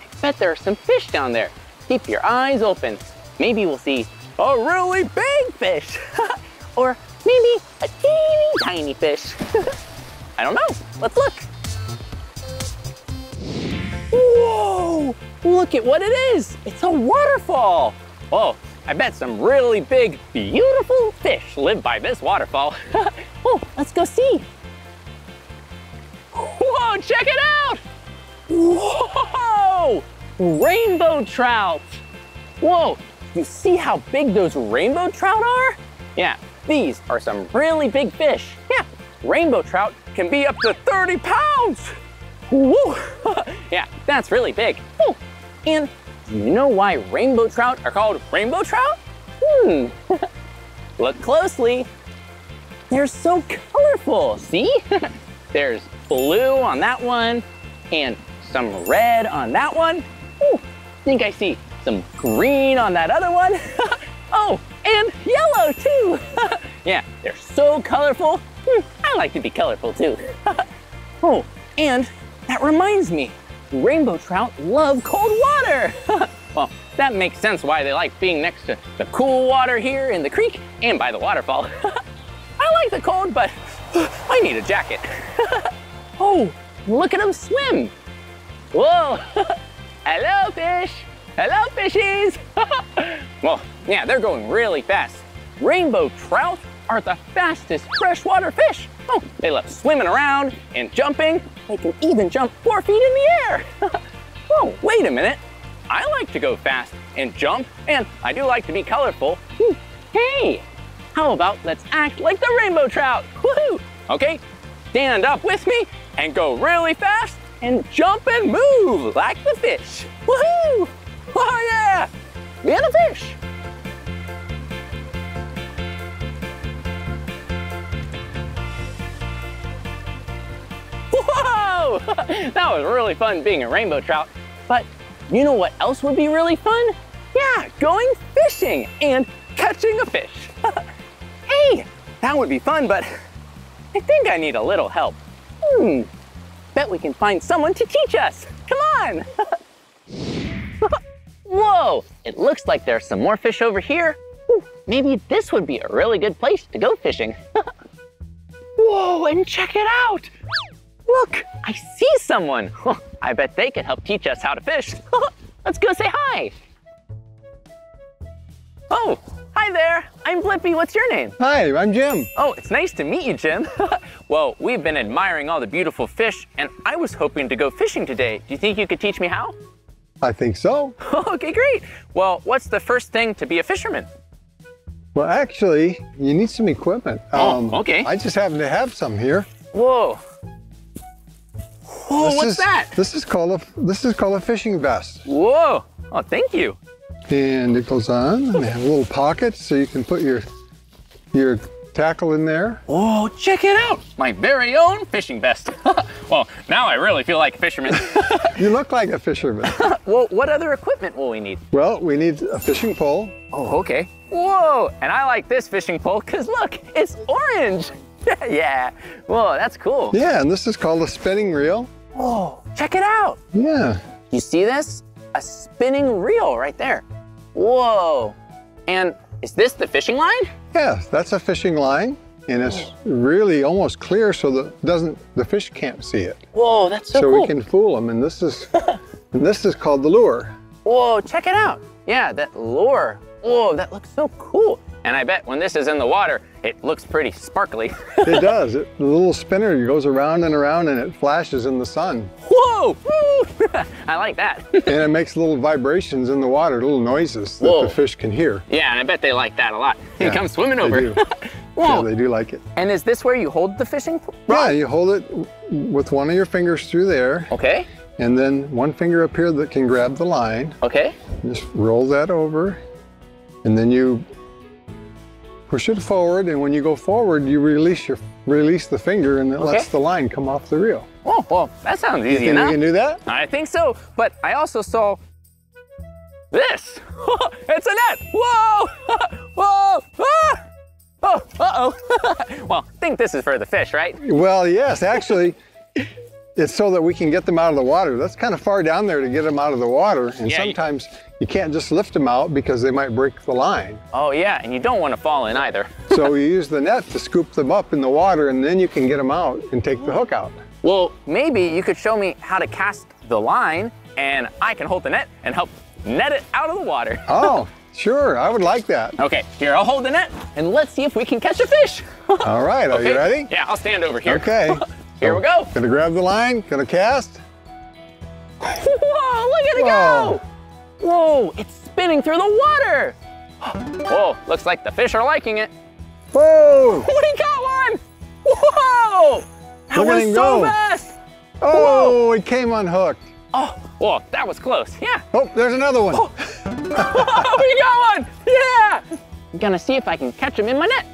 I bet there are some fish down there. Keep your eyes open. Maybe we'll see a really big fish. or maybe a teeny tiny fish. I don't know. Let's look. Whoa! Look at what it is. It's a waterfall. Whoa, I bet some really big, beautiful fish live by this waterfall. oh, let's go see. Whoa, check it out! Whoa! Rainbow trout! Whoa, you see how big those rainbow trout are? Yeah, these are some really big fish. Yeah, rainbow trout can be up to 30 pounds! Woo! yeah, that's really big. Oh, and do you know why rainbow trout are called rainbow trout? Hmm, look closely. They're so colorful, see? There's blue on that one and some red on that one. Ooh, think I see some green on that other one. oh, and yellow too. yeah, they're so colorful. Hmm, I like to be colorful too. oh, and that reminds me, rainbow trout love cold water. well, that makes sense why they like being next to the cool water here in the creek and by the waterfall. I like the cold, but I need a jacket. oh, look at them swim. Whoa, hello fish. Hello fishies. well, yeah, they're going really fast. Rainbow trout are the fastest freshwater fish. Oh, they love swimming around and jumping. They can even jump four feet in the air. oh, wait a minute. I like to go fast and jump, and I do like to be colorful. Hmm, Hey, how about let's act like the rainbow trout? Woohoo! Okay, stand up with me and go really fast and jump and move like the fish. Woohoo! Oh yeah! Be the fish. Whoa! that was really fun being a rainbow trout. But you know what else would be really fun? Yeah, going fishing and catching a fish. hey, that would be fun, but I think I need a little help. Hmm, bet we can find someone to teach us. Come on. Whoa, it looks like there's some more fish over here. Ooh, maybe this would be a really good place to go fishing. Whoa, and check it out. Look, I see someone. I bet they could help teach us how to fish. Let's go say hi. Oh, hi there. I'm Blippi. What's your name? Hi, I'm Jim. Oh, it's nice to meet you, Jim. well, we've been admiring all the beautiful fish, and I was hoping to go fishing today. Do you think you could teach me how? I think so. okay, great. Well, what's the first thing to be a fisherman? Well, actually, you need some equipment. Um, Oh, okay. I just happen to have some here. Whoa. Whoa, This what's is- that? This is called a this is called a fishing vest, Whoa. Oh, thank you. and it goes on. And they have little pockets so you can put your your tackle in there. Oh, check it out. My very own fishing vest. well, now I really feel like a fisherman. You look like a fisherman. well, what other equipment will we need? well, we need a fishing pole. Oh, okay. Whoa, and I like this fishing pole because look, it's orange. yeah. Whoa, that's cool. Yeah, and this is called a spinning reel. Whoa, check it out. Yeah. You see this? A spinning reel right there. Whoa. And is this the fishing line? Yeah, that's a fishing line, and it's really almost clear so that doesn't the fish can't see it. Whoa, that's so, cool. So cool. we can fool them, and this is and this is called the lure. Whoa, check it out. Yeah, that lure. Whoa, that looks so cool. And I bet when this is in the water, it looks pretty sparkly. It does. It, the little spinner goes around and around, and it flashes in the sun, Whoa! I like that. and it makes little vibrations in the water, little noises that Whoa. the fish can hear. yeah, and I bet they like that a lot. They Yeah, come swimming they over. do. Yeah, Whoa. they do like it. and is this where you hold the fishing Yeah, you hold it with one of your fingers through there, Okay, and then one finger up here that can grab the line. okay. Just roll that over, and then you push it forward. And when you go forward, you release your release the finger, and it lets the line come off the reel. Oh, well, that sounds easy think enough. you can do that? I think so, but I also saw this. it's a net. Whoa! Whoa! Ah! Oh, uh-oh. well, I think this is for the fish, right? Well, yes, actually, it's so that we can get them out of the water. That's kind of far down there to get them out of the water, and Yeah, sometimes you can't just lift them out because they might break the line. Oh, yeah, and you don't want to fall in either. So you use the net to scoop them up in the water, and then you can get them out and take the hook out. Well, maybe you could show me how to cast the line, and I can hold the net and help net it out of the water. Oh, sure, I would like that. Okay, here, I'll hold the net, and let's see if we can catch a fish. All right, are you ready? Yeah, I'll stand over here. Okay. Here oh. we go. Gonna grab the line, gonna cast. Whoa, look at it Whoa. go! Whoa, it's spinning through the water! Whoa, looks like the fish are liking it. Whoa! We got one! Whoa! That Look at was so go. fast! Oh, it came unhooked. Oh, whoa, that was close. Yeah. Oh, there's another one. Oh. we got one! Yeah! I'm gonna see if I can catch him in my net.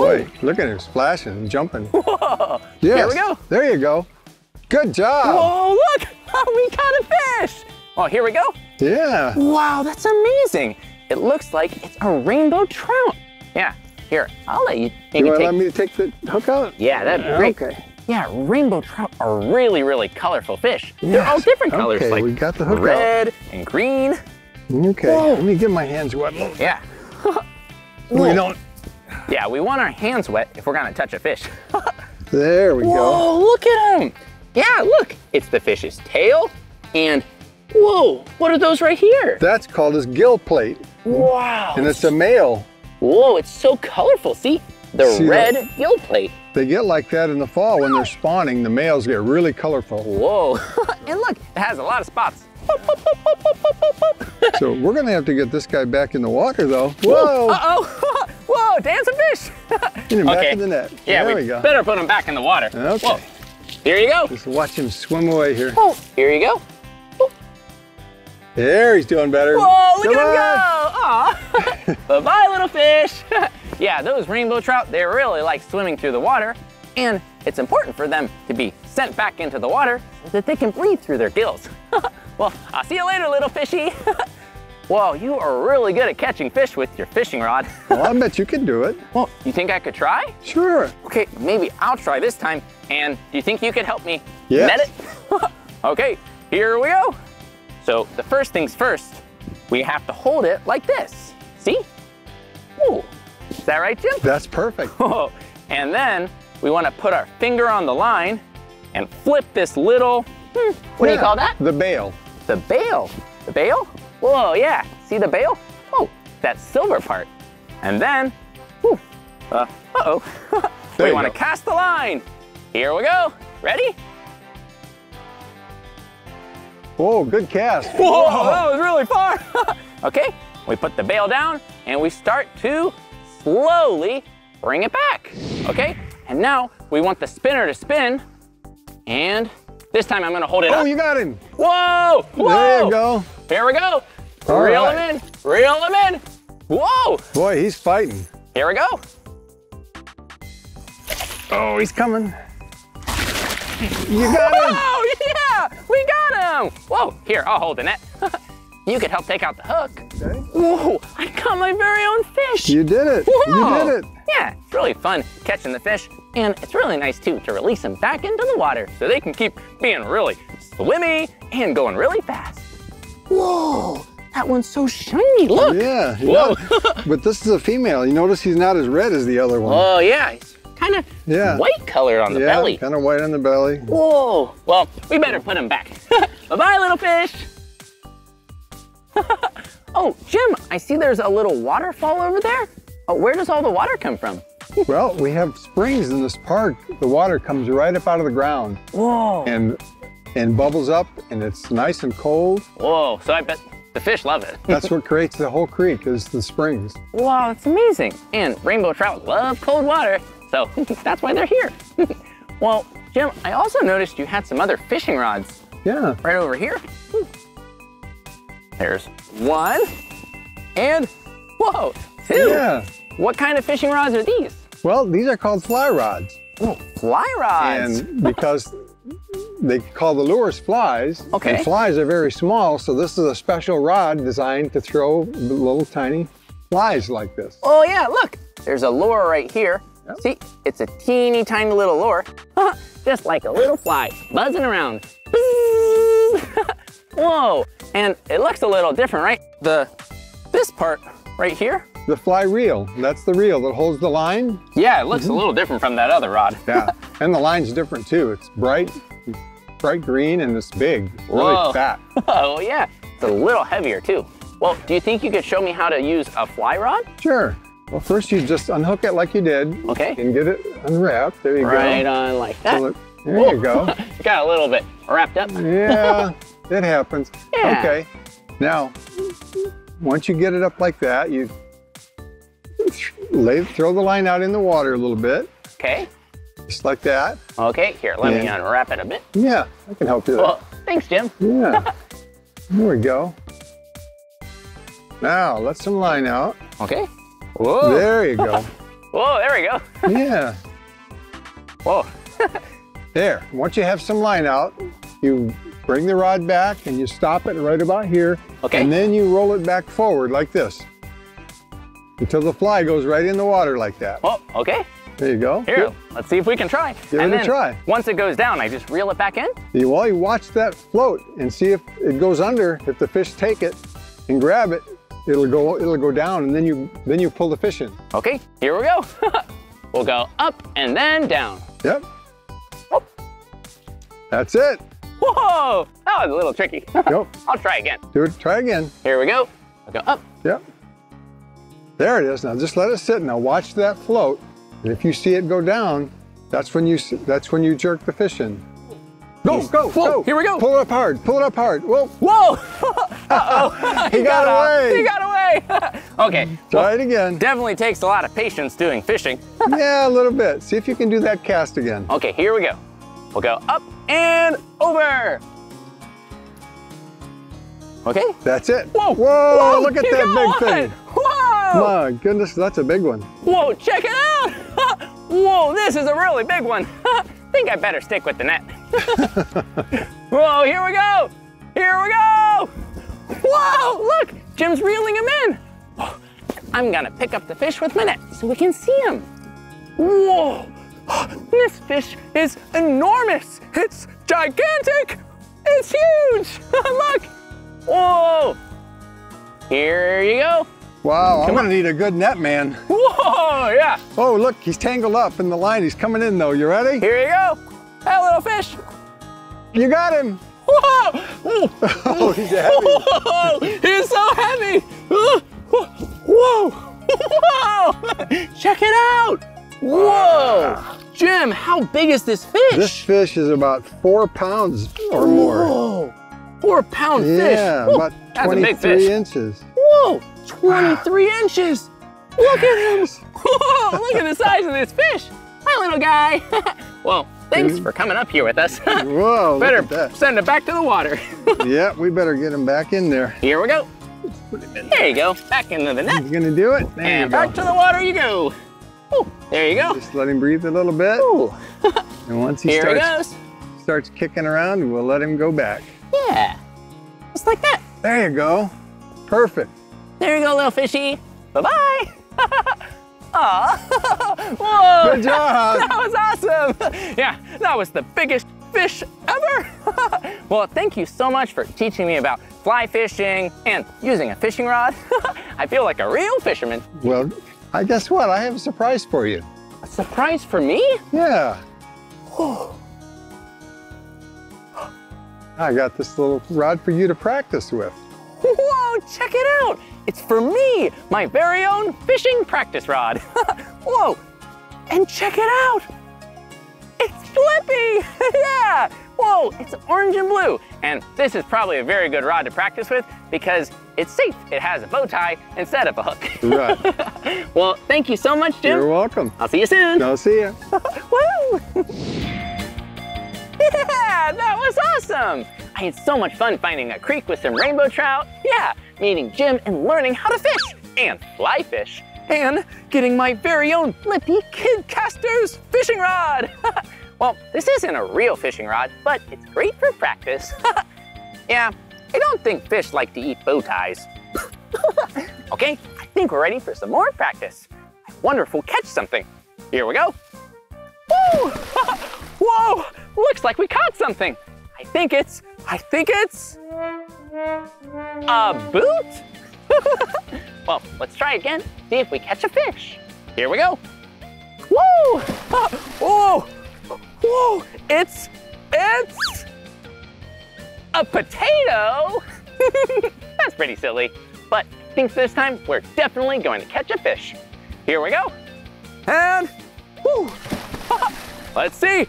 Boy, look at him splashing and jumping. Whoa! Yes. Here we go. There you go. Good job. Whoa, look! we caught a fish. Oh, here we go. Yeah. Wow, that's amazing. It looks like it's a rainbow trout. Yeah, here, I'll let you You want to take. let me to take the hook out? Yeah, that'd be great. Okay. Yeah, rainbow trout are really, really colorful fish. They're all different colors, Okay, like we got the hook out. red and green. Okay, Whoa. let me get my hands wet. Yeah. We don't. Yeah, we want our hands wet if we're gonna touch a fish. There we go. Whoa, look at him. Yeah, look, it's the fish's tail and whoa, what are those right here? That's called his gill plate, Wow. and it's a male. Whoa, it's so colorful. See, the See red that? gill plate. They get like that in the fall when they're spawning. The males get really colorful. Whoa, and look, it has a lot of spots. So we're gonna have to get this guy back in the water though. Whoa! Uh-oh, Oh, whoa, dancing fish. Get him back Okay. in the net. Yeah, there we, we, go. better put him back in the water. Okay. Whoa, here you go. Just watch him swim away here. Oh, here you go. There, he's doing better. Whoa, look Come at him go. Aw. Bye-bye, little fish. yeah, those rainbow trout, they really like swimming through the water. And it's important for them to be sent back into the water so that they can breathe through their gills. well, I'll see you later, little fishy. Whoa, you are really good at catching fish with your fishing rod. Well, I bet you can do it. well, you think I could try? Sure. Okay, maybe I'll try this time. And do you think you could help me Yes. net it? okay, here we go. So the first things first, we have to hold it like this. See? Ooh, is that right, Jim? That's perfect. Whoa. And then we want to put our finger on the line and flip this little, hmm, what do you call that? The bail. The bail. The bail? Whoa, yeah. See the bail? Oh, that silver part. And then, whew, uh, uh-oh. There we want to cast the line. Here we go. Ready? Whoa, good cast. Whoa, that was really far. okay, we put the bail down and we start to slowly bring it back. Okay, and now we want the spinner to spin. And this time I'm gonna hold it Oh, up. you got him. Whoa, whoa. There you go. Here we go. All reel right. him in, reel him in. Whoa, Boy, he's fighting. here we go. Oh, he's coming. You got him. Whoa, yeah, we got him. Whoa, here, I'll hold the net. you could help take out the hook. Okay. Whoa, I caught my very own fish. You did it. Whoa. You did it. Yeah, it's really fun catching the fish, and it's really nice too to release them back into the water so they can keep being really swimmy and going really fast. Whoa, that one's so shiny. Look. Yeah. Whoa. got- but this is a female. You notice he's not as red as the other one. Oh yeah, it's kind of Yeah. white colored on the yeah, belly. kind of white on the belly. Whoa. Well, we better put him back. Bye-bye, little fish. oh, Jim, I see there's a little waterfall over there. Oh, where does all the water come from? Well, we have springs in this park. The water comes right up out of the ground Whoa. and and bubbles up, and it's nice and cold. Whoa, so I bet the fish love it. That's what creates the whole creek is the springs. Wow, it's amazing. And rainbow trout love cold water, so that's why they're here. well, Jim, I also noticed you had some other fishing rods Yeah. right over here. Hmm. There's one, and whoa, two. Yeah. What kind of fishing rods are these? Well, these are called fly rods. Oh, fly rods. And because they call the lures flies, Okay. and flies are very small, so this is a special rod designed to throw little tiny flies like this. Oh yeah, look, there's a lure right here. See, it's a teeny tiny little lure, just like a little fly buzzing around. Whoa, and it looks a little different, right? The, this part right here, The fly reel, that's the reel that holds the line. yeah, it looks a mm-hmm. little different from that other rod. Yeah, and the line's different too. It's bright, bright green and it's big, really Whoa. fat. Oh yeah, it's a little heavier too. Well, do you think you could show me how to use a fly rod? Sure. Well, first you just unhook it like you did. Okay. And get it unwrapped. There you Right go. Right on like that. So there Whoa. you go. Got a little bit wrapped up. Yeah, it happens. Yeah. Okay. Now, once you get it up like that, you lay, throw the line out in the water a little bit, Okay. just like that. Okay, here, let me unwrap it a bit. Yeah, I can help you. Well, thanks, Jim. Yeah. There we go. Now, let some line out. Okay. Whoa. There you go. Whoa, there we go. Yeah. Whoa. There. Once you have some line out, you bring the rod back and you stop it right about here. Okay. And then you roll it back forward like this. Until the fly goes right in the water like that. Oh, okay. There you go. Here, let's see if we can try. Give and it a try. Once it goes down, I just reel it back in. You, well, you watch that float and see if it goes under. If the fish take it and grab it, it'll go it'll go down, and then you then you pull the fish in. Okay, here we go. we'll go up and then down. Yep. Oh. That's it. Whoa, that was a little tricky. Yep. I'll try again. Do it. Try again. Here we go. I'll go up. Yep. There it is. Now just let it sit. Now watch that float. And if you see it go down, that's when you that's when you jerk the fish in. Go, go, Whoa, go. here we go. Pull it up hard. Pull it up hard. Whoa. Whoa! Uh-oh. He got out. away. He got away. okay. Try it again. Definitely takes a lot of patience doing fishing. yeah, a little bit. See if you can do that cast again. Okay, here we go. We'll go up and over. Okay. That's it. Whoa! Whoa! Whoa, look at that big one. thing. My goodness, that's a big one. Whoa, check it out! Whoa, this is a really big one. I think I better stick with the net. Whoa, here we go! Here we go! Whoa, look! Jim's reeling him in. I'm gonna pick up the fish with my net so we can see him. Whoa! This fish is enormous! It's gigantic! It's huge! look! Whoa! Here you go. Wow, I'm Come gonna need a good net man. Whoa, yeah. Oh, look, he's tangled up in the line. He's coming in though. You ready? Here you go. Hey, little fish. You got him. Whoa! Oh, he's heavy. Whoa! He's so heavy. Whoa! Whoa! Check it out. Whoa! Jim, how big is this fish? This fish is about four pounds or more. Whoa! Four pound fish. Yeah, about that's a big 23 fish. inches. Whoa! 23 inches. Look at him. Whoa! Look at the size of this fish. Hi, little guy. well, thanks mm. for coming up here with us. Whoa, Better send it back to the water. yeah, we better get him back in there. Here we go. There you go. Back into the net. He's gonna do it. There And back to the water you go. Ooh, there you go. Just let him breathe a little bit. And once he Here he starts, goes. starts kicking around, we'll let him go back. Yeah. Just like that. There you go. Perfect. There you go, little fishy. Bye-bye. Aw. Whoa. Good job. That was awesome. Yeah, that was the biggest fish ever. well, thank you so much for teaching me about fly fishing and using a fishing rod. I feel like a real fisherman. Well, I guess what? I have a surprise for you. A surprise for me? Yeah. I got this little rod for you to practice with. Whoa, check it out. It's for me, my very own fishing practice rod. Whoa, and check it out. It's Blippi, yeah. Whoa, it's orange and blue. And this is probably a very good rod to practice with because it's safe. It has a bow tie instead of a hook. Right. well, thank you so much, Jim. You're welcome. I'll see you soon. I'll see ya. Woo! yeah, that was awesome! I had so much fun finding a creek with some rainbow trout. Yeah, meeting Jim and learning how to fish and fly fish. And getting my very own Blippi Kid Casters fishing rod. well, this isn't a real fishing rod, but it's great for practice. yeah, I don't think fish like to eat bow ties. okay, I think we're ready for some more practice. I wonder if we'll catch something. Here we go. Woo! Whoa! Looks like we caught something. I think it's, I think it's a boot? well, let's try again, see if we catch a fish. Here we go. Woo! Whoa! Whoa! It's, it's a potato! That's pretty silly, but I think this time we're definitely going to catch a fish. Here we go. And, whoo! Let's see.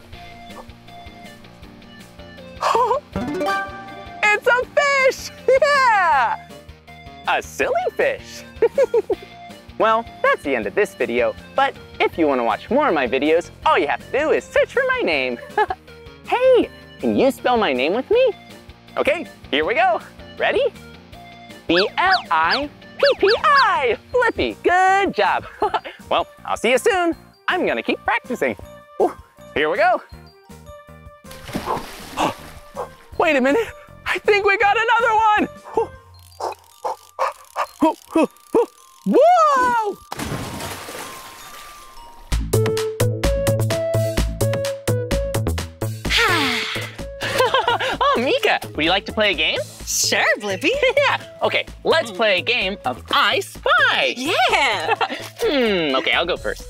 it's a fish! Yeah! A silly fish. well, that's the end of this video, but if you want to watch more of my videos, all you have to do is search for my name. hey, can you spell my name with me? Okay, here we go. Ready? B-L-I-P-P-I, Blippi, good job. well, I'll see you soon. I'm gonna keep practicing. Ooh, here we go. Wait a minute. I think we got another one. Whoa! oh, Meekah, would you like to play a game? Sure, Blippi. yeah. Okay, let's play a game of I Spy. Yeah. hmm, okay, I'll go first.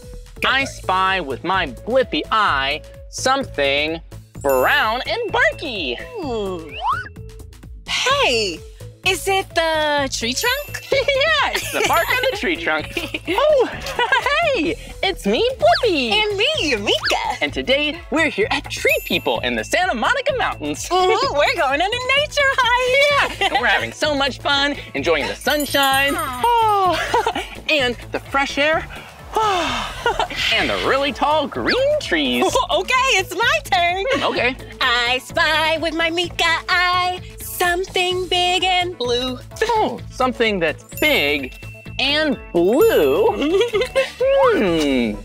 I spy with my Blippi eye something brown and barky. Hmm. Hey, is it the tree trunk? yeah, it's the bark on the tree trunk. Oh, hey, it's me, Blippi. And me, Meekah. And today we're here at TreePeople in the Santa Monica Mountains. Mhm, We're going on a nature hike. Yeah, and we're having so much fun, enjoying the sunshine, oh, and the fresh air, oh, and the really tall green trees. okay, it's my turn. Okay. I spy with my Meekah eye something big and blue. Oh, something that's big and blue. hmm.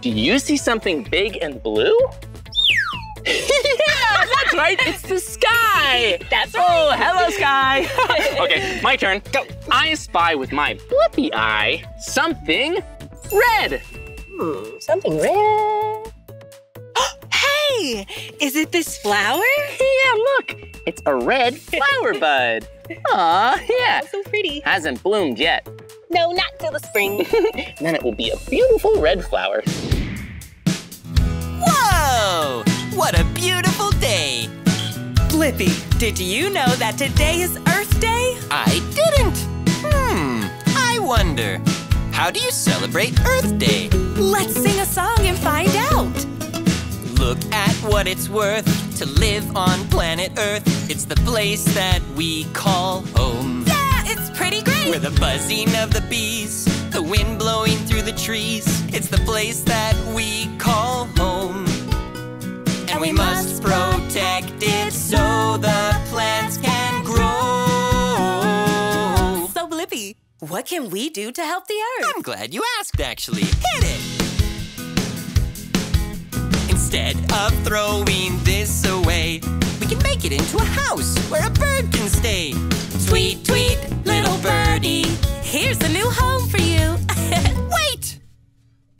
Do you see something big and blue? yeah, that's right. It's the sky. That's right. Oh, hello, sky. okay, my turn. Go. I spy with my Blippi eye something red. Hmm, something red. Hey, is it this flower? Yeah, look. It's a red flower bud. Aw, yeah. so pretty. Hasn't bloomed yet. No, not till the spring. then it will be a beautiful red flower. Whoa! What a beautiful day! Blippi, did you know that today is Earth Day? I didn't! Hmm, I wonder. How do you celebrate Earth Day? Let's sing a song and find out. Look at what it's worth to live on planet Earth. It's the place that we call home. Yeah, it's pretty great. Where the buzzing of the bees, the wind blowing through the trees, it's the place that we call home. And we must protect it so the plants can grow. So, Blippi, what can we do to help the Earth? I'm glad you asked, actually. Hit it! Instead of throwing this away, we can make it into a house where a bird can stay. Tweet, tweet, little birdie. Here's a new home for you. Wait!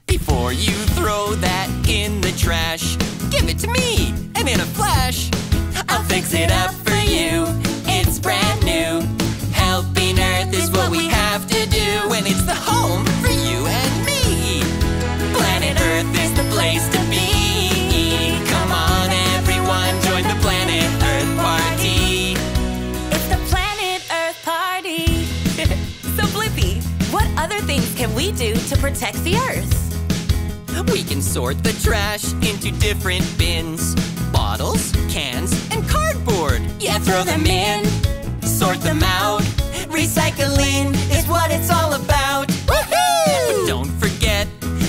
Before you throw that in the trash, give it to me, and in a flash, I'll fix it up for you. It's brand new. Helping Earth is what we have to do when it's the home other things can we do to protect the Earth? We can sort the trash into different bins bottles, cans, and cardboard. Yeah, throw them in, sort them out. Recycling is what it's all about. Woohoo! But don't forget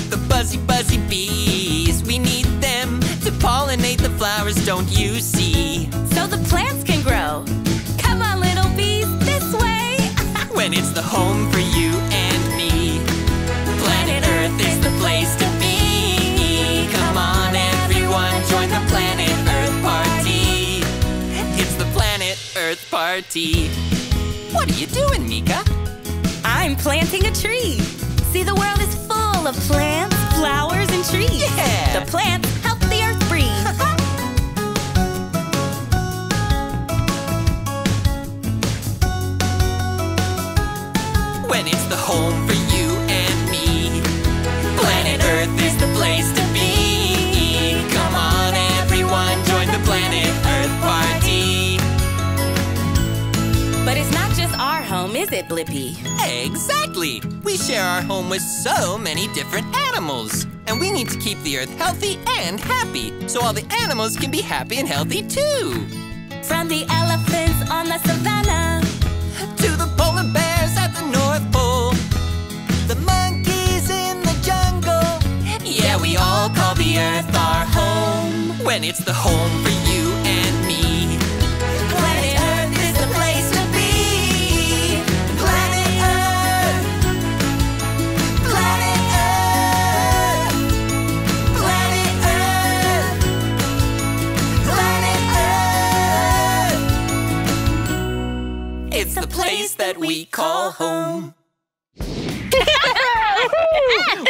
the buzzy, buzzy bees. We need them to pollinate the flowers, don't you see? So the plants can grow. Come on, little bees, this way. When it's the home for you is the place to be. Come on, everyone, join the Planet Earth party. It's the Planet Earth party. What are you doing, Meekah? I'm planting a tree. See, the world is full of plants, flowers, and trees. Yeah. The plants help the earth breathe. When it's the home for is it, Blippi? Exactly! We share our home with so many different animals. And we need to keep the earth healthy and happy so all the animals can be happy and healthy too. From the elephants on the savannah To the polar bears at the North Pole, the monkeys in the jungle. Yeah, we all call the earth our home. When it's the home for you that we call home. well,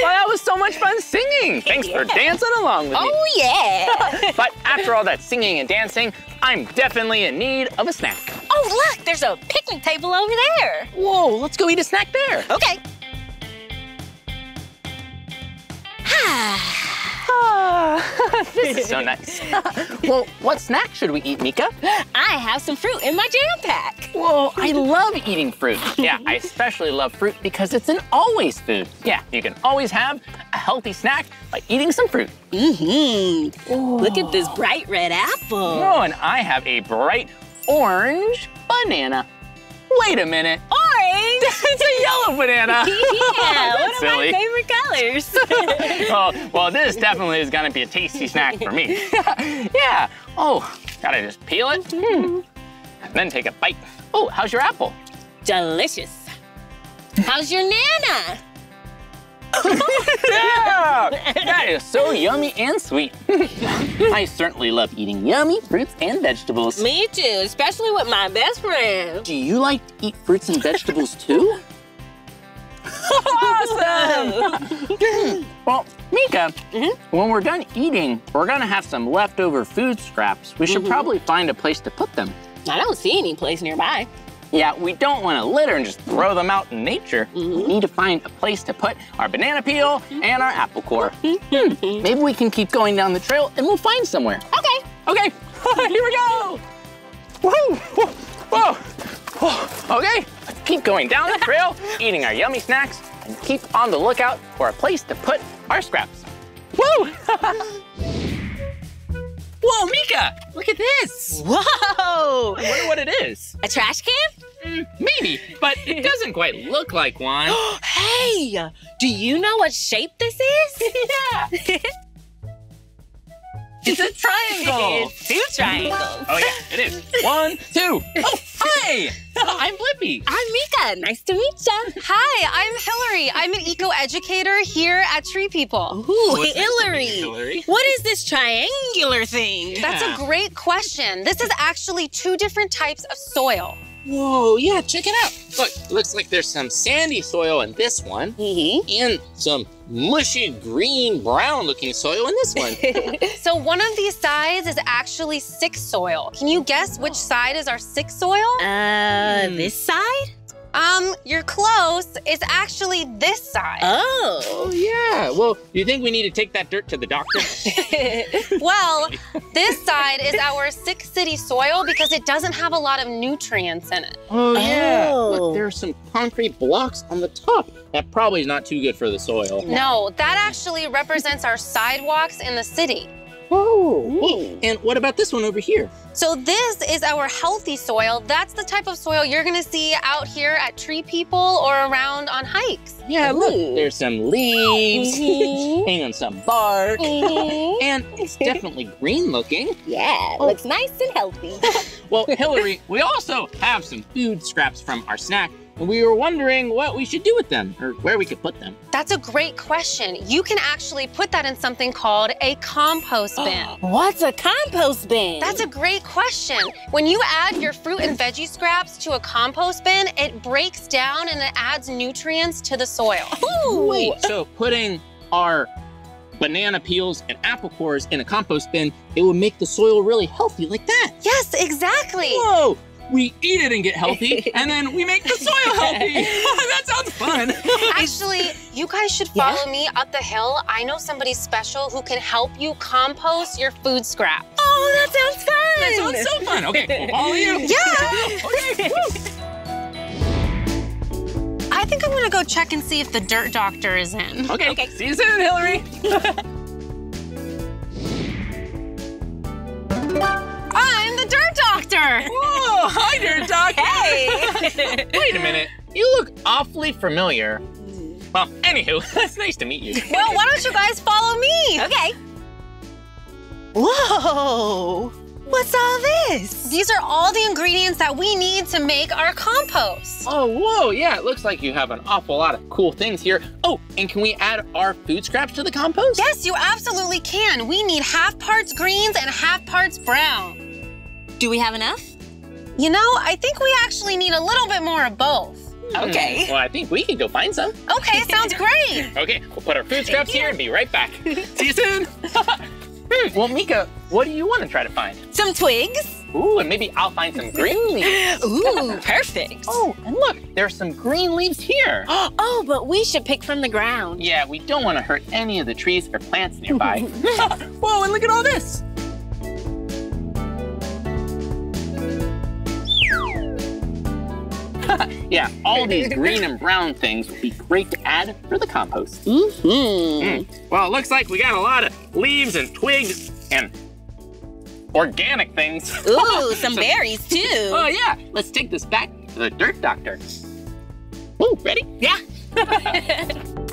that was so much fun singing. Thanks for dancing along with me. Oh, yeah. but after all that singing and dancing, I'm definitely in need of a snack. Oh, look, there's a picnic table over there. Whoa, let's go eat a snack there. Okay. Ah. this is so nice. well, what snack should we eat, Meekah? I have some fruit in my jam pack. Whoa, I love eating fruit. Yeah, I especially love fruit because it's an always food. Yeah, you can always have a healthy snack by eating some fruit. Mm-hmm. Look at this bright red apple. Oh, and I have a bright orange banana. Wait a minute. Orange? it's a yellow banana. yeah, one of silly. my favorite colors. oh, well, this definitely is gonna be a tasty snack for me. yeah. Oh, gotta just peel it. Mm. And then take a bite. Oh, how's your apple? Delicious. How's your nana? Yeah! That is so yummy and sweet. I certainly love eating yummy fruits and vegetables. Me too, especially with my best friend. Do you like to eat fruits and vegetables too? awesome! well, Meekah, when we're done eating, we're gonna have some leftover food scraps. We should Mhm. probably find a place to put them. I don't see any place nearby. Yeah, we don't want to litter and just throw them out in nature. We need to find a place to put our banana peel and our apple core. Hmm, Maybe we can keep going down the trail and we'll find somewhere. Okay. Okay, here we go. Woo! Whoa! Whoa! Okay, let's keep going down the trail, eating our yummy snacks, and keep on the lookout for a place to put our scraps. Woo! Whoa, Meekah, look at this. Whoa! I wonder what it is. A trash can? Mm, maybe, but it doesn't quite look like one. hey, do you know what shape this is? yeah. It's a triangle. It's two triangles. Oh yeah, it is. One, two. Oh, hi. I'm Blippi. I'm Meekah. Nice to meet you. Hi, I'm Hillary. I'm an eco educator here at TreePeople. Ooh, Oh, it's nice Hillary. meet you, Hillary. What is this triangular thing? That's a great question. This is actually two different types of soil. Whoa, yeah, check it out. Look, looks like there's some sandy soil in this one, mm-hmm. and some mushy green brown looking soil in this one. So one of these sides is actually sick soil. Can you guess which side is our sick soil? Uh, this side? Um, you're close. It's actually this side. Oh. oh yeah. Well, do you think we need to take that dirt to the doctor? well, this side is our sick city soil because it doesn't have a lot of nutrients in it. Oh yeah. Oh. Look, there are some concrete blocks on the top. That probably is not too good for the soil. No, that actually represents our sidewalks in the city. Oh. And what about this one over here? So this is our healthy soil. That's the type of soil you're gonna see out here at TreePeople or around on hikes. Yeah, look, there's some leaves, Mhm. hanging on some bark, Mhm. and it's definitely green looking. Yeah, looks nice and healthy. Well, Hillary, we also have some food scraps from our snack, and we were wondering what we should do with them or where we could put them. That's a great question. You can actually put that in something called a compost bin. What's a compost bin? That's a great question. When you add your fruit and veggie scraps to a compost bin, it breaks down and it adds nutrients to the soil. Ooh. Wait, so putting our banana peels and apple cores in a compost bin, it would make the soil really healthy like that. Yes, exactly. Whoa! We eat it and get healthy, and then we make the soil healthy. that sounds fun. Actually, you guys should Yeah? follow me up the hill. I know somebody special who can help you compost your food scraps. Oh, that sounds fun. That sounds so fun. Okay, we'll follow you. Yeah. okay. I think I'm gonna go check and see if the dirt doctor is in. Okay. okay. See you soon, Hillary. Ah, I'm the dirt doctor. Whoa! Hi there, Doc. Hey. Wait a minute. You look awfully familiar. Well, anywho, it's nice to meet you. well, why don't you guys follow me? Okay. Whoa. What's all this? These are all the ingredients that we need to make our compost. Oh, whoa, yeah, it looks like you have an awful lot of cool things here. Oh, and can we add our food scraps to the compost? Yes, you absolutely can. We need half parts greens and half parts brown. Do we have enough? You know, I think we actually need a little bit more of both. Okay. Well, I think we can go find some. Okay, sounds great. Okay, we'll put our food scraps here and be right back. See you soon. hmm, well, Meekah, what do you want to try to find? Some twigs. Ooh, and maybe I'll find some green leaves. Ooh, perfect. Oh, and look, there's some green leaves here. Oh, but we should pick from the ground. Yeah, we don't want to hurt any of the trees or plants nearby. Whoa, and look at all this. yeah, all these green and brown things would be great to add for the compost. Mm-hmm. Well, it looks like we got a lot of leaves and twigs and organic things. Ooh, some berries too. Oh yeah, let's take this back to the dirt doctor. Ooh, ready? Yeah.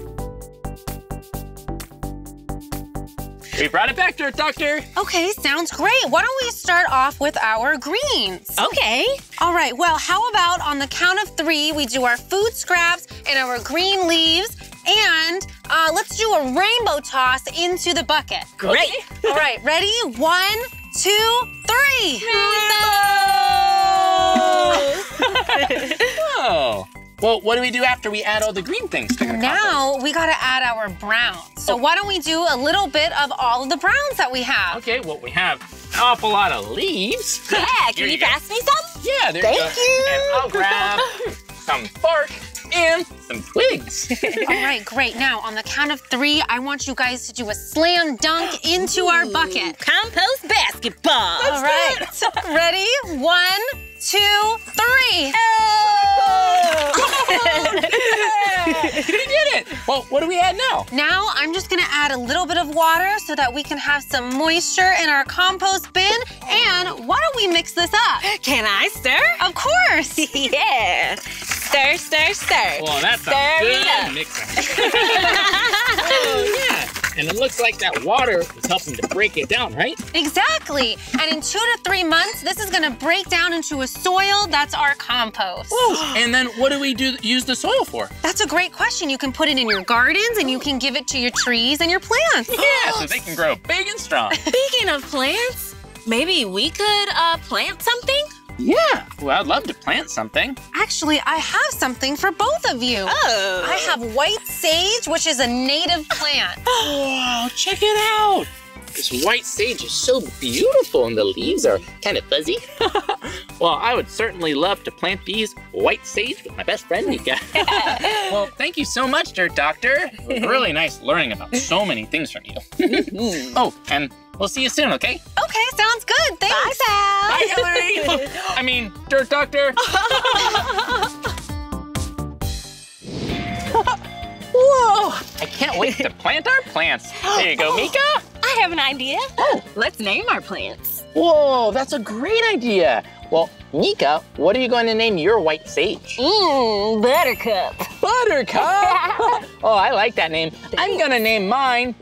We brought it back, to dirt doctor. Okay, sounds great. Why don't we start off with our greens? Okay. All right, well, how about on the count of three, we do our food scraps and our green leaves, and uh, let's do a rainbow toss into the bucket. Great. All right, ready? One, two, three. Rainbow! Oh. Well, what do we do after we add all the green things to the compost? Now we gotta add our browns. So oh. why don't we do a little bit of all of the browns that we have? Okay, well, we have an awful lot of leaves. Yeah, can you, you pass me some? Yeah, there Thank you go. Thank you. And I'll grab some bark and some twigs. All right, great. Now, on the count of three, I want you guys to do a slam dunk into our bucket. Compost basketball. All right. Ready? One, two, three. we did it! Well, what do we add now? Now, I'm just gonna add a little bit of water so that we can have some moisture in our compost bin. And why don't we mix this up? Can I stir? Of course. yeah. Stir, stir, stir. Well, that's stir a me good up. mixer. oh, yeah. And it looks like that water is helping to break it down, right? Exactly. And in two to three months, this is gonna break down into a soil that's our compost. and then what do we do use the soil for? That's a great question. You can put it in your gardens and you can give it to your trees and your plants. Yeah, so they can grow big and strong. Speaking of plants, maybe we could uh, plant something? Yeah. Well, I'd love to plant something. Actually, I have something for both of you. Oh. I have white sage, which is a native plant. Wow, check it out. This white sage is so beautiful and the leaves are kind of fuzzy. well, I would certainly love to plant these white sage with my best friend, Nika. well, thank you so much, Dirt Doctor. It was really nice learning about so many things from you. oh, and we'll see you soon, okay? Okay, sounds good. Thanks, Al. Bye, Hillary. I mean, Dirt Doctor. Whoa! I can't wait to plant our plants. There you go, Meekah. I have an idea. Oh, let's name our plants. Whoa, that's a great idea. Well, Meekah, what are you going to name your white sage? Mmm, buttercup. Buttercup. oh, I like that name. I'm gonna name mine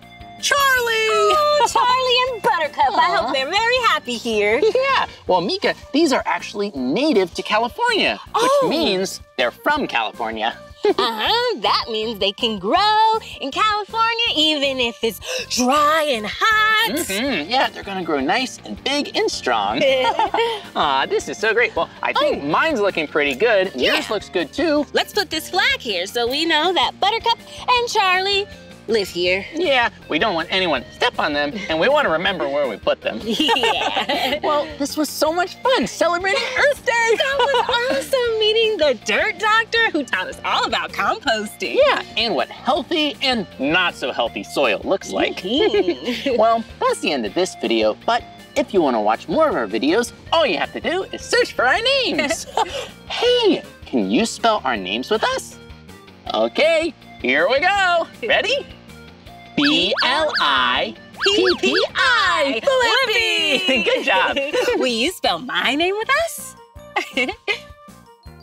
Charlie. Oh, Charlie and Buttercup. I hope they're very happy here. Yeah. Well, Meekah, these are actually native to California, which Oh. means they're from California. Uh-huh. That means they can grow in California even if it's dry and hot. Mm -hmm. Yeah, they're gonna grow nice and big and strong. Aw, this is so great. Well, I think mine's looking pretty good. and Yours looks good too. Let's put this flag here so we know that Buttercup and Charlie live here. Yeah, we don't want anyone to step on them, and we want to remember where we put them. Yeah. well, this was so much fun celebrating Earth Day. That was awesome meeting the dirt doctor who taught us all about composting. Yeah, and what healthy and not so healthy soil looks like. Mhm. well, that's the end of this video, but if you want to watch more of our videos, all you have to do is search for our names. hey, can you spell our names with us? Okay, here we go. Ready? B L I P P I. Blippi. Good job. Will you spell my name with us?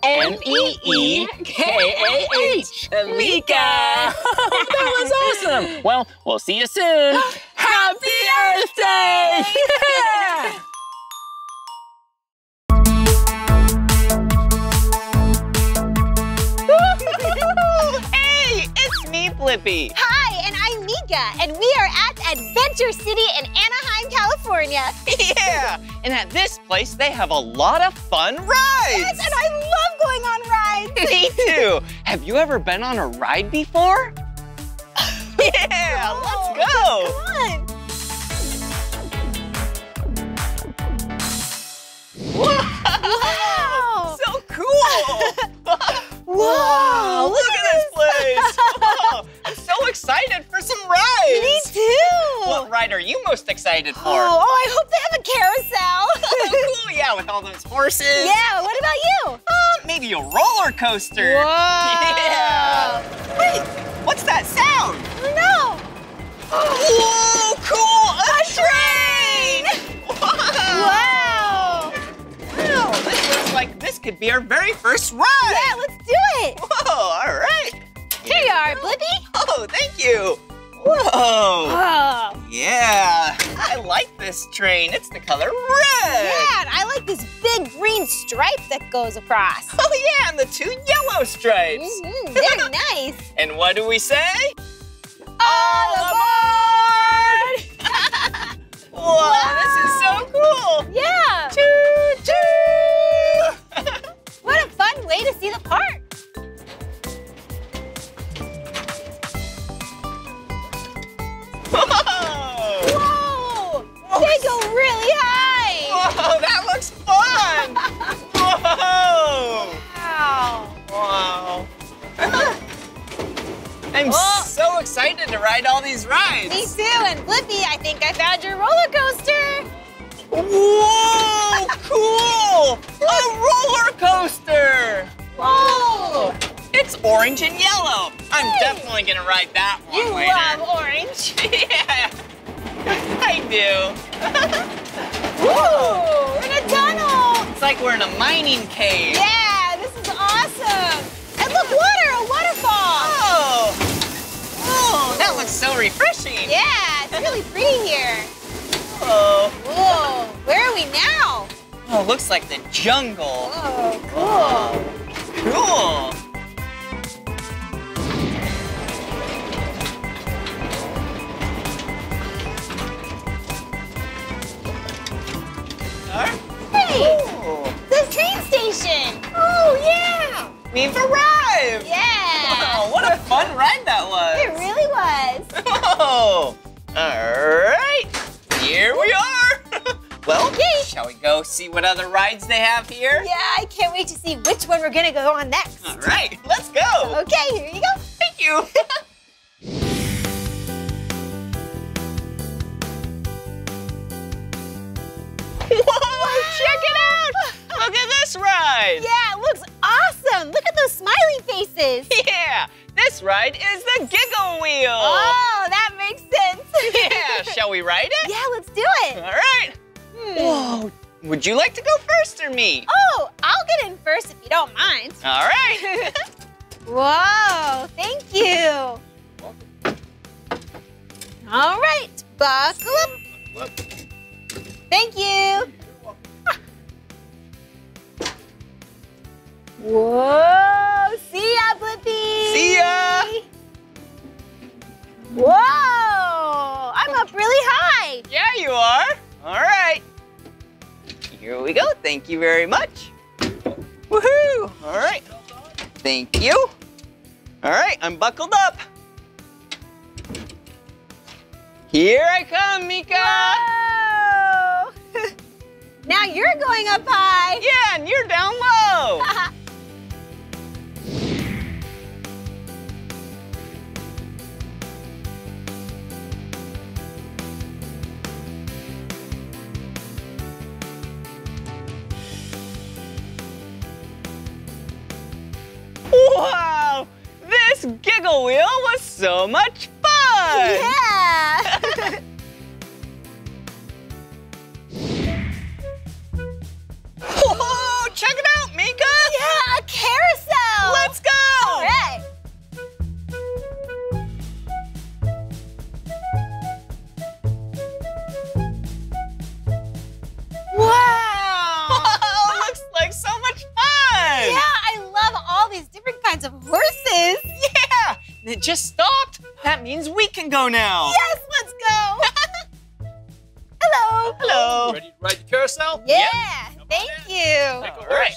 M E E K A H. Meekah. that was awesome. Well, we'll see you soon. Happy Earth Day! hey, Blippi. Hi, and I'm Meekah, and we are at Adventure City in Anaheim, California. Yeah, And at this place, they have a lot of fun rides. Yes, and I love going on rides. Me too. Have you ever been on a ride before? yeah, oh let's go. Come on. Wow. So cool. Whoa, look, at this place. Whoa, I'm so excited for some rides. Me too. What ride are you most excited for? Oh, oh, I hope they have a carousel. oh, cool, yeah, with all those horses. yeah, what about you? Uh, maybe a roller coaster. Whoa. Yeah. Wait, what's that sound? No. Whoa, cool! A train! Wow! Wow. Wow, this like this could be our very first ride. Yeah, let's do it. Whoa, all right. Here you are, Blippi. Oh, thank you. Whoa. Oh. Yeah, I like this train. It's the color red. Yeah, and I like this big green stripe that goes across. Oh, yeah, and the two yellow stripes. Mm-hmm, very nice. And what do we say? All aboard! Whoa, this is so cool. Yeah. Choo way to see the park. Whoa. Whoa! They go really high. Whoa, that looks fun. Whoa. Wow. Wow. I'm Oh. so excited to ride all these rides. Me too. And Blippi, I think I found your roller coaster. Whoa, cool! A roller coaster! Whoa! Orange and yellow. I'm Hey. definitely gonna ride that one You later. love orange. yeah, I do. Whoa! We're in a tunnel. It's like we're in a mining cave. Yeah, this is awesome. And look, water, a waterfall. Oh, oh, that looks so refreshing. Yeah, it's really pretty here. Oh, Whoa, where are we now? oh, looks like the jungle. Oh, cool. Cool. The train station. Oh, yeah. We've arrived. Yeah. Wow, what a fun ride that was. It really was. Oh, all right. Here we are. well, Yay. shall we go see what other rides they have here? Yeah, I can't wait to see which one we're gonna go on next. All right, let's go. Okay, here you go. Thank you. Whoa, check it out. Look at this ride. Yeah, it looks awesome. Look at those smiling faces. Yeah, this ride is the Giggle Wheel. Oh, that makes sense. Yeah, shall we ride it? Yeah, let's do it. All right. Hmm. Whoa, would you like to go first or me? Oh, I'll get in first if you don't mind. All right. Whoa, thank you. All right, buckle up. Thank you. Whoa, see ya, Blippi. See ya. Whoa, I'm up really high. Yeah, you are. All right. Here we go. Thank you very much. Woohoo! All right. Thank you. All right, I'm buckled up. Here I come, Meekah. Whoa. Now you're going up high. Yeah, and you're down low. Wow! This giggle wheel was so much fun! yeah. Whoa! Check it out, Meekah! yeah, a carousel. Let's go! All right. Wow. Looks like so much fun! Yeah, I love all these different kinds of horses. Yeah! It just stopped. That means we can go now. Yes, let's go. I Hello. Hello. Ready to ride the carousel? Yeah. Thank you. All right.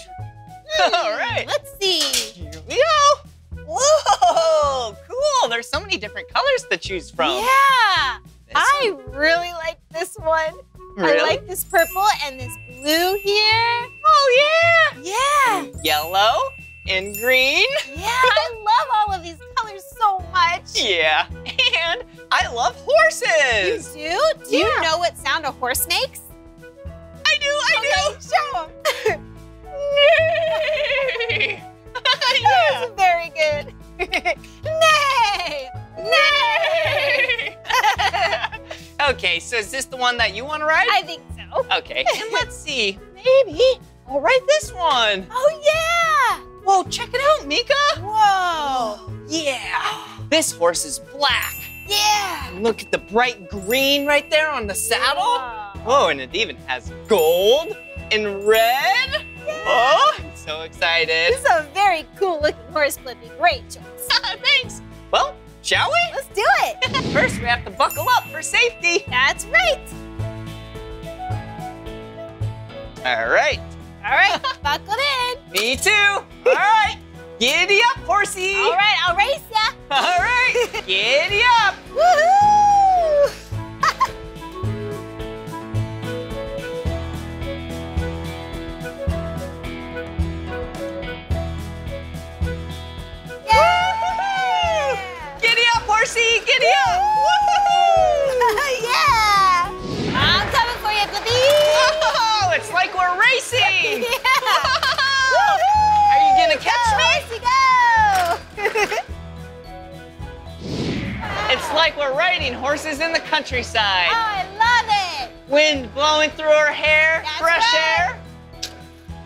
Hmm, all right. Let's see. Here we go. Whoa, cool. There's so many different colors to choose from. Yeah. I really like this one. Really? I like this purple and this blue here. Oh, yeah. Yeah. Yellow and green. Yeah, I love all of these colors so much. Yeah. And I love horses. You do? Do you know what sound a horse makes? I do, I do. Show 'em. Nay. That was very good. Nay! Nay! Okay, so is this the one that you want to ride? I think so. Okay, and let's see. Maybe I'll ride this one. Oh, yeah! Whoa, check it out, Meekah. Whoa! Yeah. This horse is black. Yeah! Look at the bright green right there on the saddle. Wow. Oh, and it even has gold and red. Oh, I'm so excited. This is a very cool looking horse, Blippi. Great choice. Thanks. Well, shall we? Let's do it. First, we have to buckle up for safety. That's right. All right. All right, buckled in. Me too. All right. Giddy up, horsey. All right, I'll race ya. All right. Giddy up. Woohoo! Horsey. Giddy up. Yeah! I'm coming for you, Blippi. Oh, it's like we're racing. Yeah! Are you gonna catch Go, me? horsey, go! It's like we're riding horses in the countryside. Oh, I love it. Wind blowing through our hair, That's fresh right. air.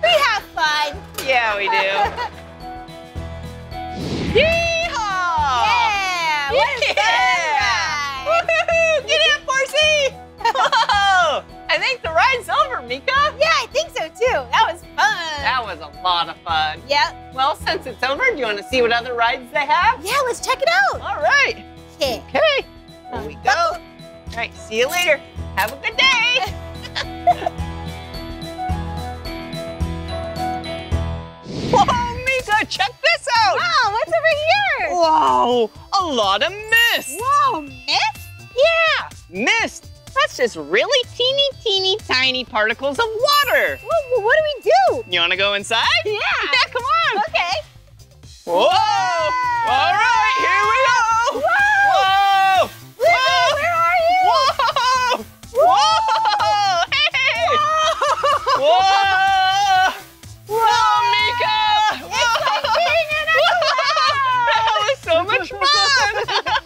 We have fun. Yeah, we do. Yeehaw! Whoa! I think the ride's over, Meekah. Yeah, I think so too. That was fun. That was a lot of fun. Yep. Well, since it's over, do you want to see what other rides they have? Yeah, let's check it out. All right. Okay. Okay. Here we go. All right. See you later. Have a good day. Whoa, Meekah, check this out. Wow, what's over here? Whoa, a lot of mist. Whoa, mist? Yeah, mist. That's just really teeny, teeny, tiny particles of water. Whoa, what do we do? You want to go inside? Yeah. Yeah, come on. Okay. Whoa! All right, here we go. Whoa! Whoa! Whoa! Where are you? Whoa! Whoa! Hey! Whoa! Whoa, oh, Meekah! It's like being in a That was so much fun!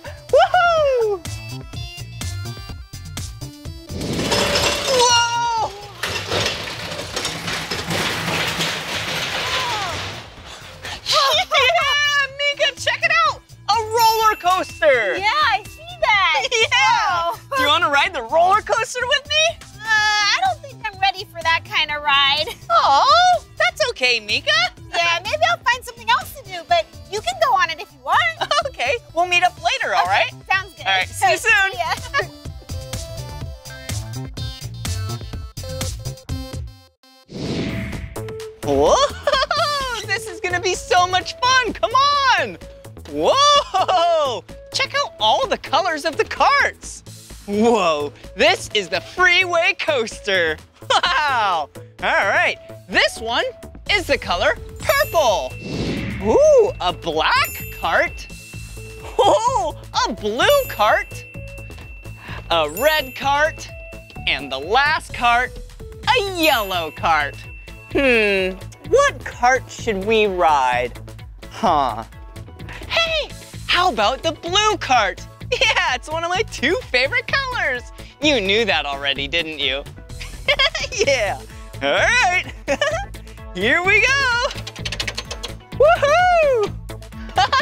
roller coaster! Yeah, I see that. Yeah! Do you want to ride the roller coaster with me? Uh, I don't think I'm ready for that kind of ride. Oh, that's okay, Meekah. Yeah, maybe I'll find something else to do, but you can go on it if you want. okay, we'll meet up later, all right? Sounds good. All right, see you soon. Yeah. Whoa! This is gonna be so much fun! Come on! Whoa! Check out all the colors of the carts! Whoa! This is the freeway coaster! Wow! All right, this one is the color purple. Ooh, a black cart. Oh, a blue cart. A red cart. And the last cart, a yellow cart. Hmm, what cart should we ride? Huh. Hey, how about the blue cart? Yeah, it's one of my two favorite colors. You knew that already, didn't you? yeah. All right. Here we go. Woohoo!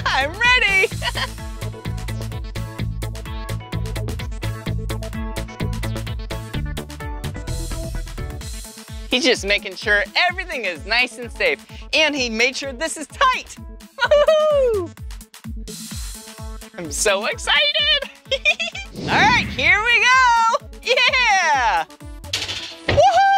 I'm ready. He's just making sure everything is nice and safe. And he made sure this is tight. Woohoo! I'm so excited. All right, here we go. Yeah! Woohoo!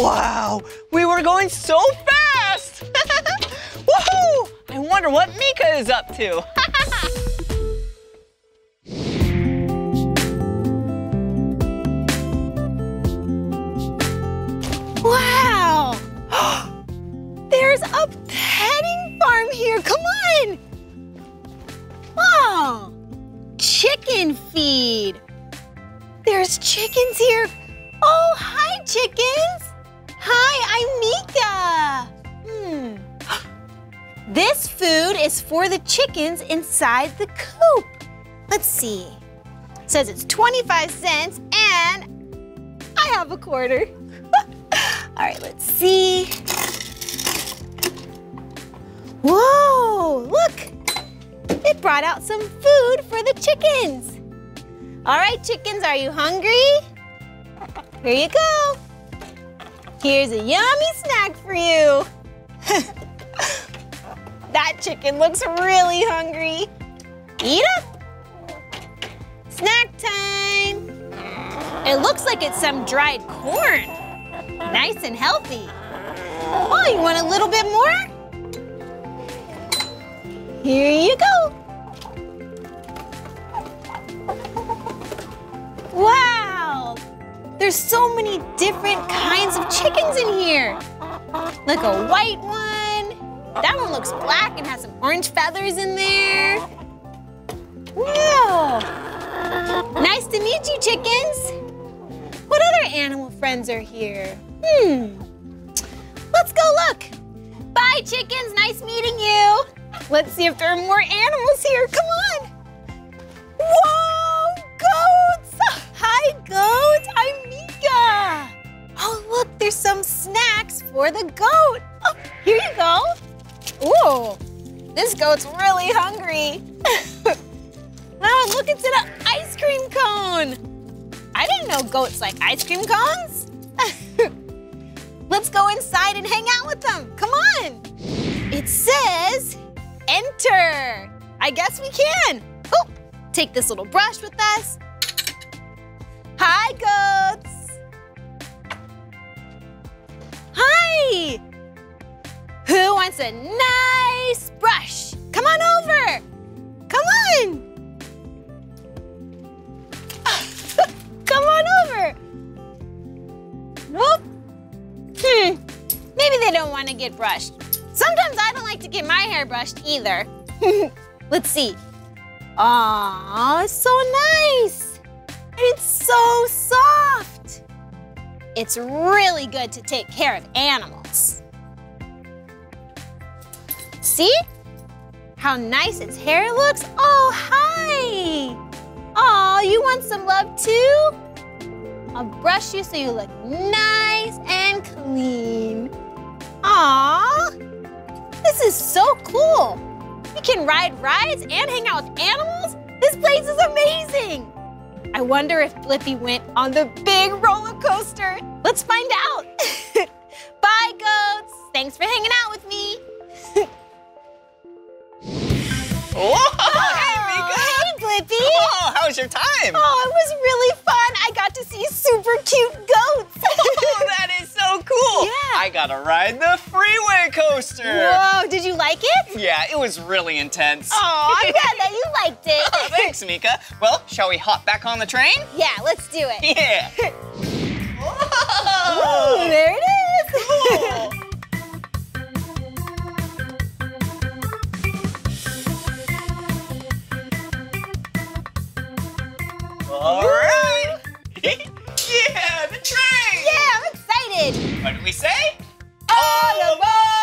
Wow! We were going so fast! Woohoo! I wonder what Meekah is up to. Wow! There's a petting farm here. Come on! Oh, chicken feed. There's chickens here. Oh, hi, chickens. Hi, I'm Meekah. Hmm. This food is for the chickens inside the coop. Let's see. says it's 25 cents and I have a quarter. All right, let's see. Whoa, look. It brought out some food for the chickens. All right, chickens, are you hungry? Here you go. Here's a yummy snack for you. that chicken looks really hungry. Eat up. Snack time. It looks like it's some dried corn. Nice and healthy. Oh, you want a little bit more? Here you go. Wow! There's so many different kinds of chickens in here. Like a white one. That one looks black and has some orange feathers in there. Wow! Nice to meet you, chickens. What other animal friends are here? Hmm. Let's go look. Bye, chickens. Nice meeting you. Let's see if there are more animals here. Come on. Whoa, goats! Hi, goats. I'm Meekah. Oh, look, there's some snacks for the goat. Oh, here you go. Ooh, this goat's really hungry. oh, look, it's an ice cream cone. I didn't know goats like ice cream cones. Let's go inside and hang out with them. Come on. It says enter. I guess we can. Oh, take this little brush with us. Hi, goats. Hi. Who wants a nice brush? Come on over. Come on. Come on over. Nope. Hmm. Maybe they don't want to get brushed. Sometimes I don't like to get my hair brushed either. Let's see. Aw, it's so nice. It's so soft. It's really good to take care of animals. See? How nice its hair looks? Oh, hi. Aw, you want some love too? I'll brush you so you look nice and clean. Aw, this is so cool. We can ride rides and hang out with animals. This place is amazing. I wonder if Blippi went on the big roller coaster. Let's find out. Bye, goats. Thanks for hanging out with me. Whoa! Blippi! Oh, how was your time? Oh, it was really fun. I got to see super cute goats. Oh, that is so cool! Yeah. I got to ride the freeway coaster. Whoa, did you like it? Yeah, it was really intense. Oh, I'm glad that you liked it. Oh, thanks, Meekah. Well, shall we hop back on the train? Yeah, let's do it. Yeah. Ooh, there it is. All right. yeah, the train. Yeah, I'm excited. What did we say? All aboard!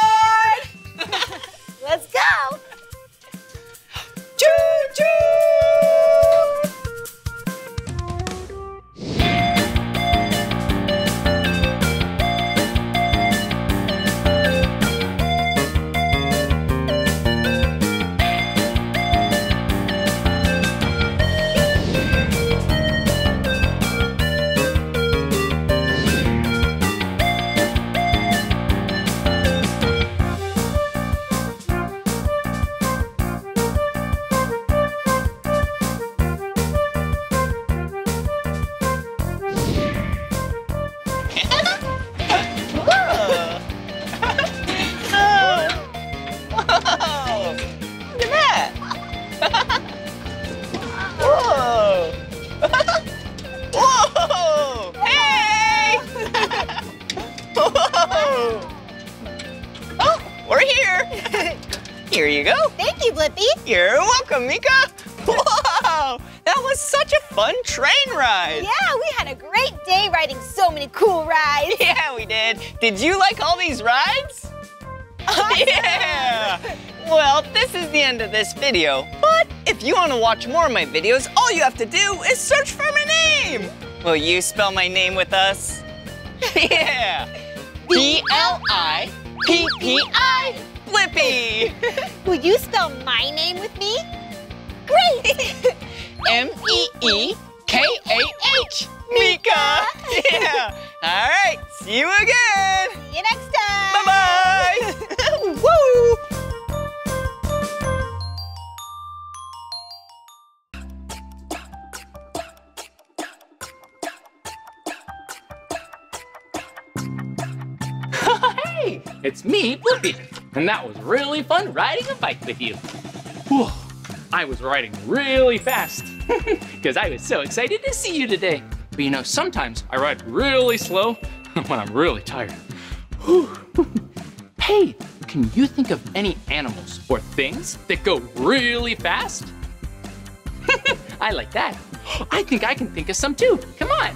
This video, but if you want to watch more of my videos, all you have to do is search for my name. Will you spell my name with us? yeah! B-L-I-P-P-I, Blippi. Will you spell my name with me? Great! M-E-E-K-A-H, Meekah. Yeah! All right, see you again. And that was really fun riding a bike with you. Whew, I was riding really fast because I was so excited to see you today. But you know, sometimes I ride really slow when I'm really tired. Hey, can you think of any animals or things that go really fast? I like that. I think I can think of some too. Come on.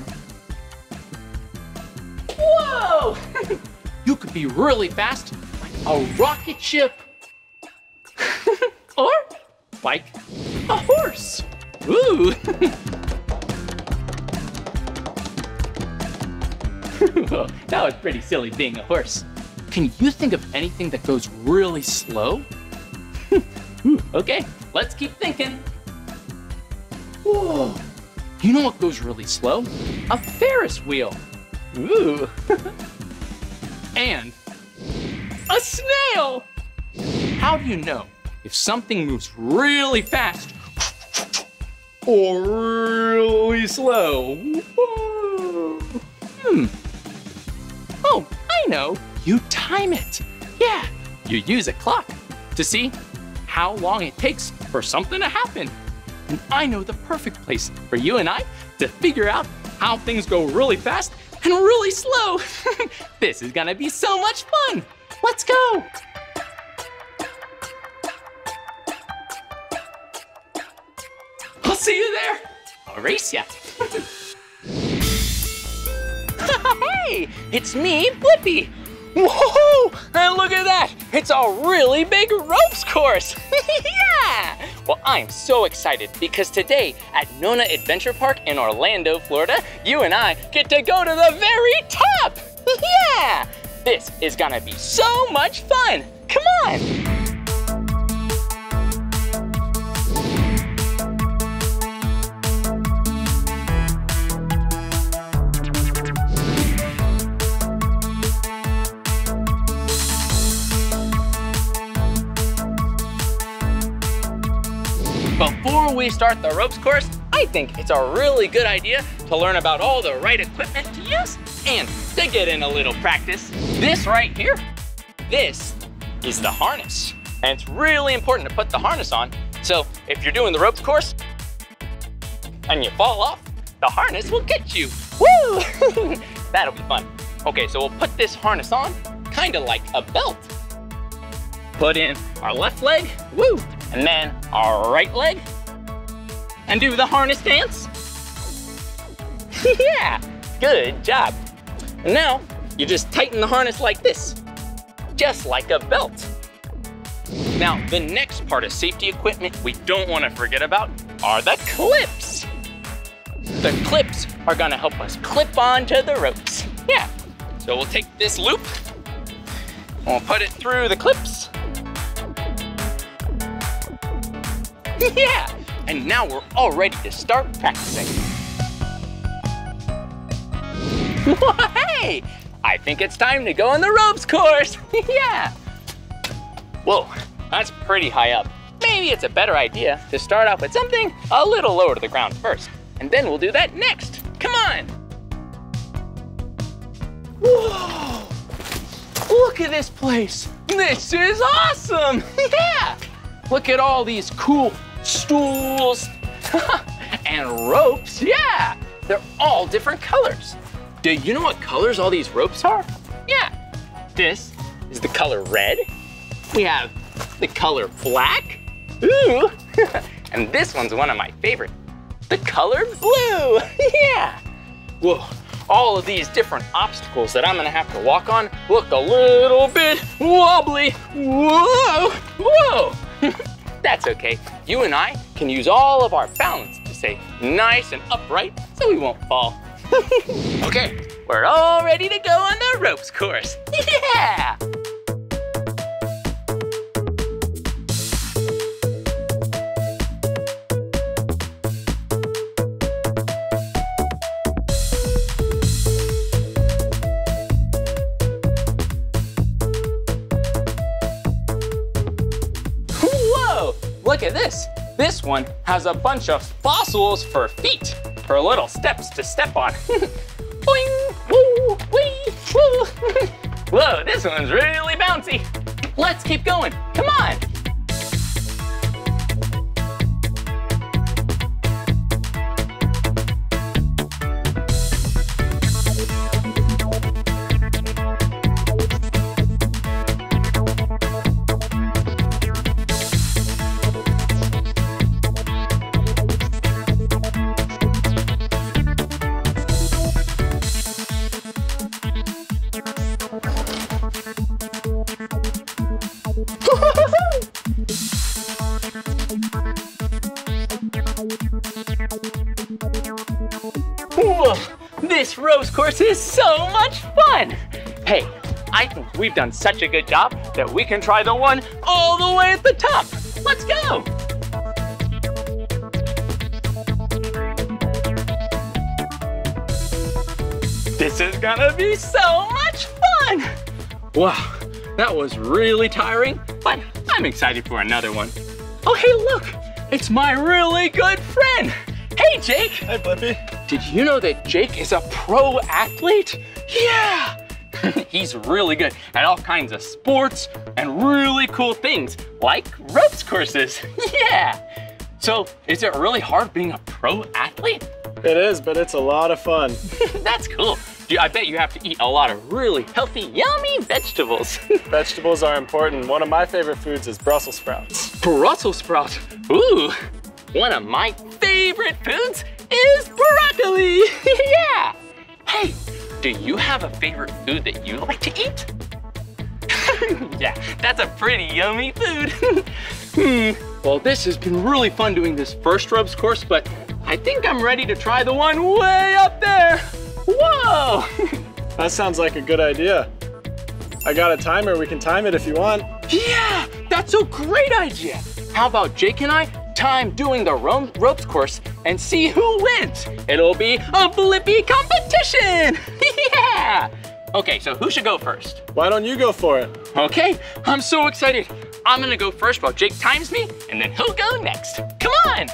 Whoa! you could be really fast a rocket ship. or like a horse. Ooh. that was pretty silly being a horse. Can you think of anything that goes really slow? Okay, let's keep thinking. Whoa. You know what goes really slow? A Ferris wheel. Ooh. and a snail. How do you know if something moves really fast or really slow? Hmm. Oh, I know. You time it. Yeah, you use a clock to see how long it takes for something to happen. And I know the perfect place for you and I to figure out how things go really fast and really slow. this is gonna be so much fun. Let's go. I'll see you there. I'll race ya. hey, it's me, Blippi. Whoa, and look at that. It's a really big ropes course. yeah. Well, I'm so excited because today at Nona Adventure Park in Orlando, Florida, you and I get to go to the very top. yeah. This is gonna be so much fun. Come on. Before we start the ropes course, I think it's a really good idea to learn about all the right equipment to use and to get in a little practice. This right here, this is the harness. And it's really important to put the harness on. So if you're doing the ropes course and you fall off, the harness will get you. Woo! That'll be fun. Okay, so we'll put this harness on, kind of like a belt. Put in our left leg, woo, and then our right leg, and do the harness dance. yeah, good job. And now you just tighten the harness like this, just like a belt. Now, the next part of safety equipment we don't want to forget about are the clips. The clips are gonna help us clip onto the ropes. Yeah, so we'll take this loop, and we'll put it through the clips. yeah, and now we're all ready to start practicing. hey, I think it's time to go on the ropes course. yeah. Whoa, that's pretty high up. Maybe it's a better idea to start off with something a little lower to the ground first, and then we'll do that next. Come on. Whoa, look at this place. This is awesome. yeah. Look at all these cool stools and ropes. Yeah, they're all different colors. Do you know what colors all these ropes are? Yeah, this is the color red. We have the color black. Ooh. and this one's one of my favorite, the color blue. yeah. Whoa. All of these different obstacles that I'm gonna have to walk on look a little bit wobbly. Whoa, whoa. That's okay. You and I can use all of our balance to stay nice and upright so we won't fall. okay, we're all ready to go on the ropes course. Yeah! Look at this. This one has a bunch of fossils for feet, for little steps to step on. Boing, woo, wee, woo. Whoa, this one's really bouncy. Let's keep going, come on. Course is so much fun. Hey, I think we've done such a good job that we can try the one all the way at the top. Let's go. This is gonna be so much fun. Wow, that was really tiring, but I'm excited for another one. Oh, hey, look, it's my really good friend. Hey, Jake. Hey, Blippi. Did you know that Jake is a pro athlete? Yeah! He's really good at all kinds of sports and really cool things, like ropes courses. yeah! So, is it really hard being a pro athlete? It is, but it's a lot of fun. That's cool. I bet you have to eat a lot of really healthy, yummy vegetables. Vegetables are important. One of my favorite foods is Brussels sprouts. Brussels sprouts. Ooh, one of my favorite foods is broccoli. yeah. Hey, do you have a favorite food that you like to eat? yeah, that's a pretty yummy food. hmm. Well, this has been really fun doing this first ropes course, but I think I'm ready to try the one way up there. Whoa! That sounds like a good idea. I got a timer. We can time it if you want. Yeah, that's a great idea. How about Jake and I time doing the ro- ropes course and see who wins? It'll be a Blippi competition. yeah. Okay, so who should go first? Why don't you go for it? Okay, I'm so excited. I'm gonna go first while Jake times me, and then he'll go next. Come on.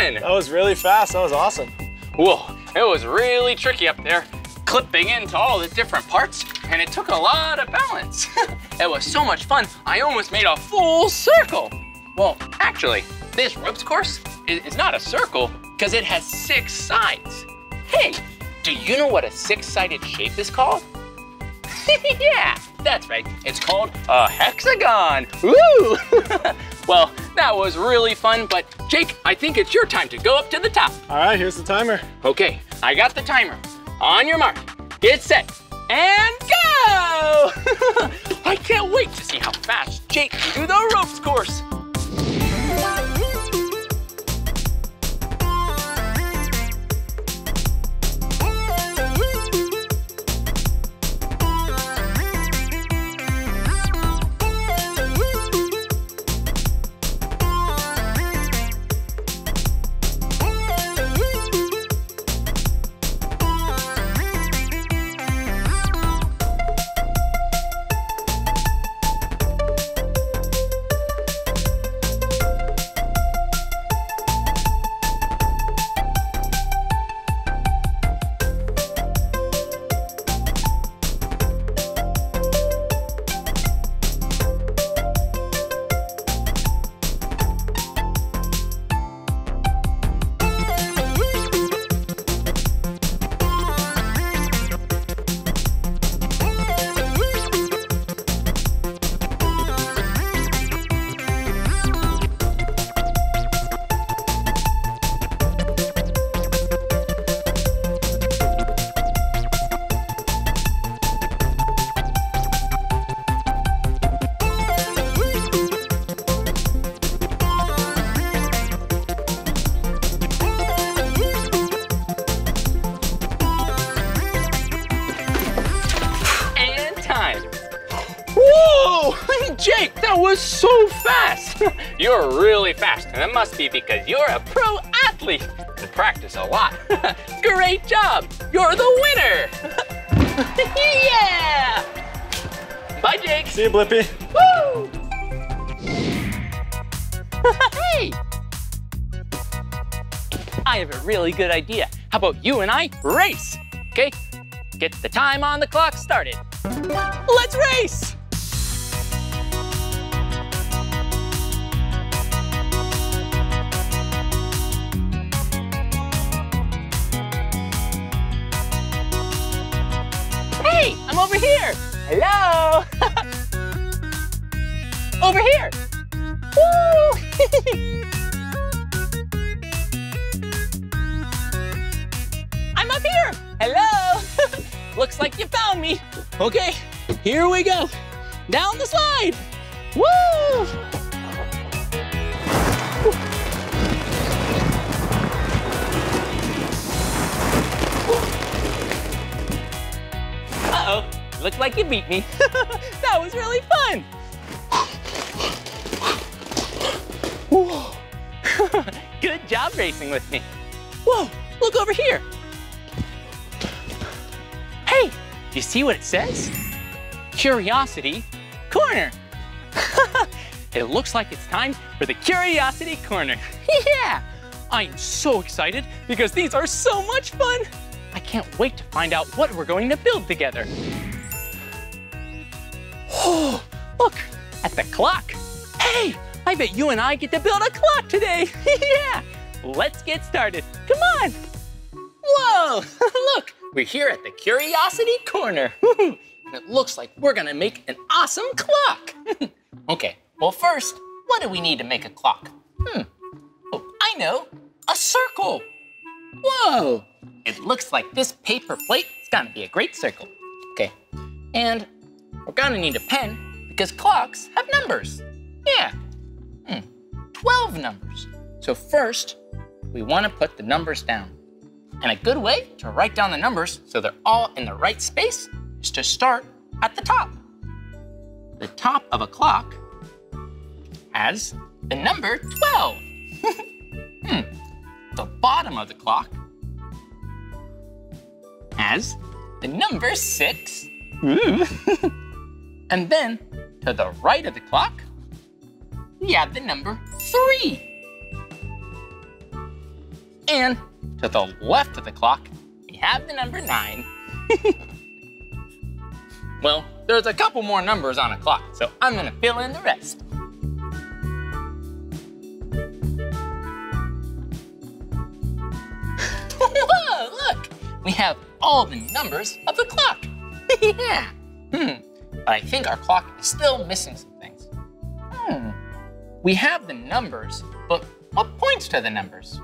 That was really fast. That was awesome. Whoa, it was really tricky up there, clipping into all the different parts, and it took a lot of balance. it was so much fun, I almost made a full circle. Well, actually, this ropes course is, not a circle because it has six sides. Hey, do you know what a six-sided shape is called? yeah, that's right. It's called a hexagon. Woo! well, that was really fun, but I think it's your time to go up to the top. All right, here's the timer. Okay, I got the timer. On your mark, get set, and go! I can't wait to see how fast You're really fast, and it must be because you're a pro athlete and practice a lot. Great job. You're the winner. yeah! Bye, Jake. See you, Blippi. Woo! hey! I have a really good idea. How about you and I race? Okay, get the time on the clock started. Let's race! with me. Whoa, look over here. Hey, you see what it says? Curiosity Corner. it looks like it's time for the Curiosity Corner. yeah, I am so excited because these are so much fun. I can't wait to find out what we're going to build together. Oh, look at the clock. Hey, I bet you and I get to build a clock today. yeah, get started. Come on. Whoa, look, we're here at the Curiosity Corner. and it looks like we're gonna make an awesome clock. okay, well first, what do we need to make a clock? Hmm, oh, I know, a circle. Whoa, it looks like this paper plate is gonna be a great circle. Okay, and we're gonna need a pen because clocks have numbers. Yeah, hmm, 12 numbers. So first, we wanna put the numbers down. And a good way to write down the numbers so they're all in the right space is to start at the top. The top of a clock has the number 12. hmm. The bottom of the clock has the number 6. Ooh. and then to the right of the clock, we have the number 3. And to the left of the clock, we have the number nine. well, there's a couple more numbers on a clock, so I'm gonna fill in the rest. Whoa, look! We have all the numbers of the clock. yeah. Hmm. But I think our clock is still missing some things. Hmm. We have the numbers, but what points to the numbers?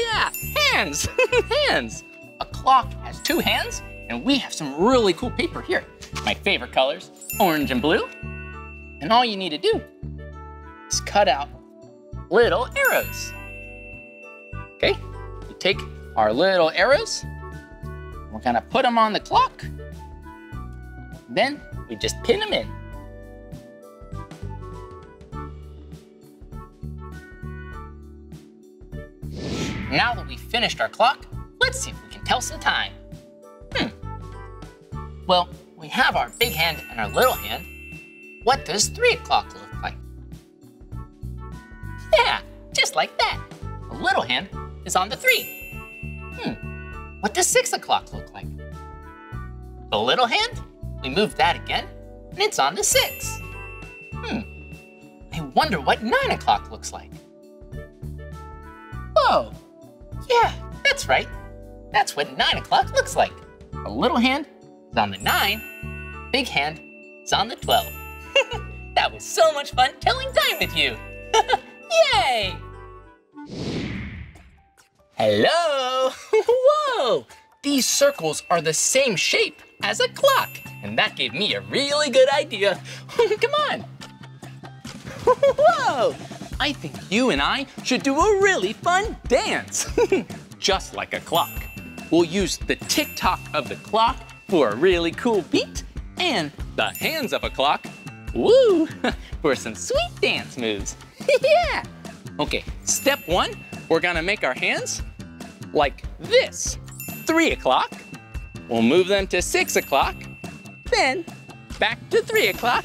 Yeah, hands, hands. A clock has two hands, and we have some really cool paper here. My favorite colors, orange and blue. And all you need to do is cut out little arrows. Okay, we take our little arrows, we're gonna put them on the clock. Then we just pin them in. Now that we've finished our clock, let's see if we can tell some time. Hmm. Well, we have our big hand and our little hand. What does three o'clock look like? Yeah, just like that. The little hand is on the three. Hmm, what does six o'clock look like? The little hand, we move that again, and it's on the six. Hmm, I wonder what nine o'clock looks like. Whoa, yeah, that's right. That's what nine o'clock looks like. A little hand is on the nine, big hand is on the 12. that was so much fun telling time with you. Yay! Hello! Whoa! These circles are the same shape as a clock, and that gave me a really good idea. Come on. Whoa! I think you and I should do a really fun dance. Just like a clock. We'll use the tick-tock of the clock for a really cool beat and the hands of a clock, woo, for some sweet dance moves. yeah. Okay, step one, we're gonna make our hands like this. Three o'clock, we'll move them to six o'clock, then back to three o'clock,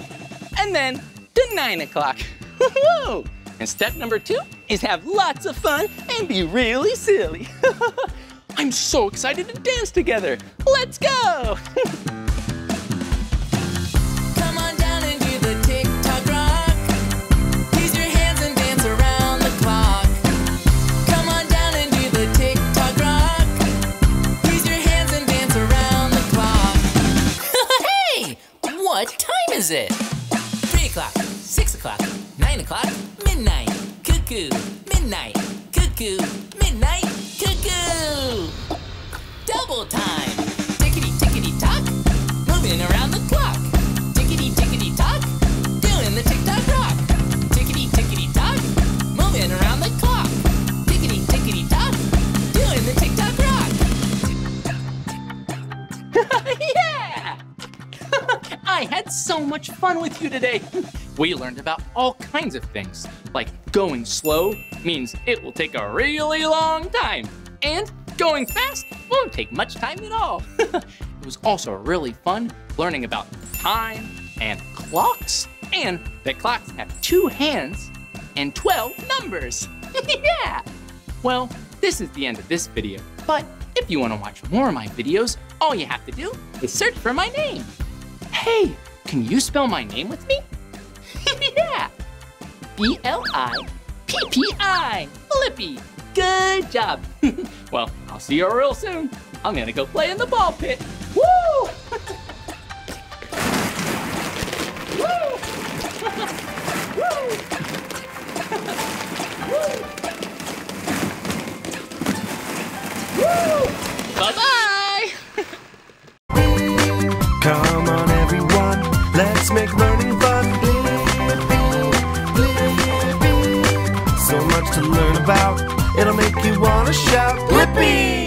and then to nine o'clock. Woo! And step number two is have lots of fun and be really silly. I'm so excited to dance together. Let's go! Come on down and do the tick-tock rock. Use your hands and dance around the clock. Come on down and do the tick-tock rock. Use your hands and dance around the clock. hey! What time is it? Three o'clock, six o'clock, nine o'clock, midnight, cuckoo, midnight, cuckoo, midnight, cuckoo. Double time. Tickety tickety tock, moving around the clock. Tickety tickety tock, doing the tick tock rock. Tickety tickety tock, moving around the clock. Tickety tickety tock, doing the tick tock rock. yeah! I had so much fun with you today. We learned about all kinds of things, like going slow means it will take a really long time, and going fast won't take much time at all. it was also really fun learning about time and clocks, and that clocks have two hands and 12 numbers. yeah! Well, this is the end of this video, but if you want to watch more of my videos, all you have to do is search for my name. Hey, can you spell my name with me? yeah! B-L-I-P-P-I! Blippi. Good job! well, I'll see you real soon. I'm gonna go play in the ball pit. Woo! Woo! Woo! Woo! Bye-bye! Come on, everyone, let's make learning fun. to learn about. It'll make you wanna shout, Blippi!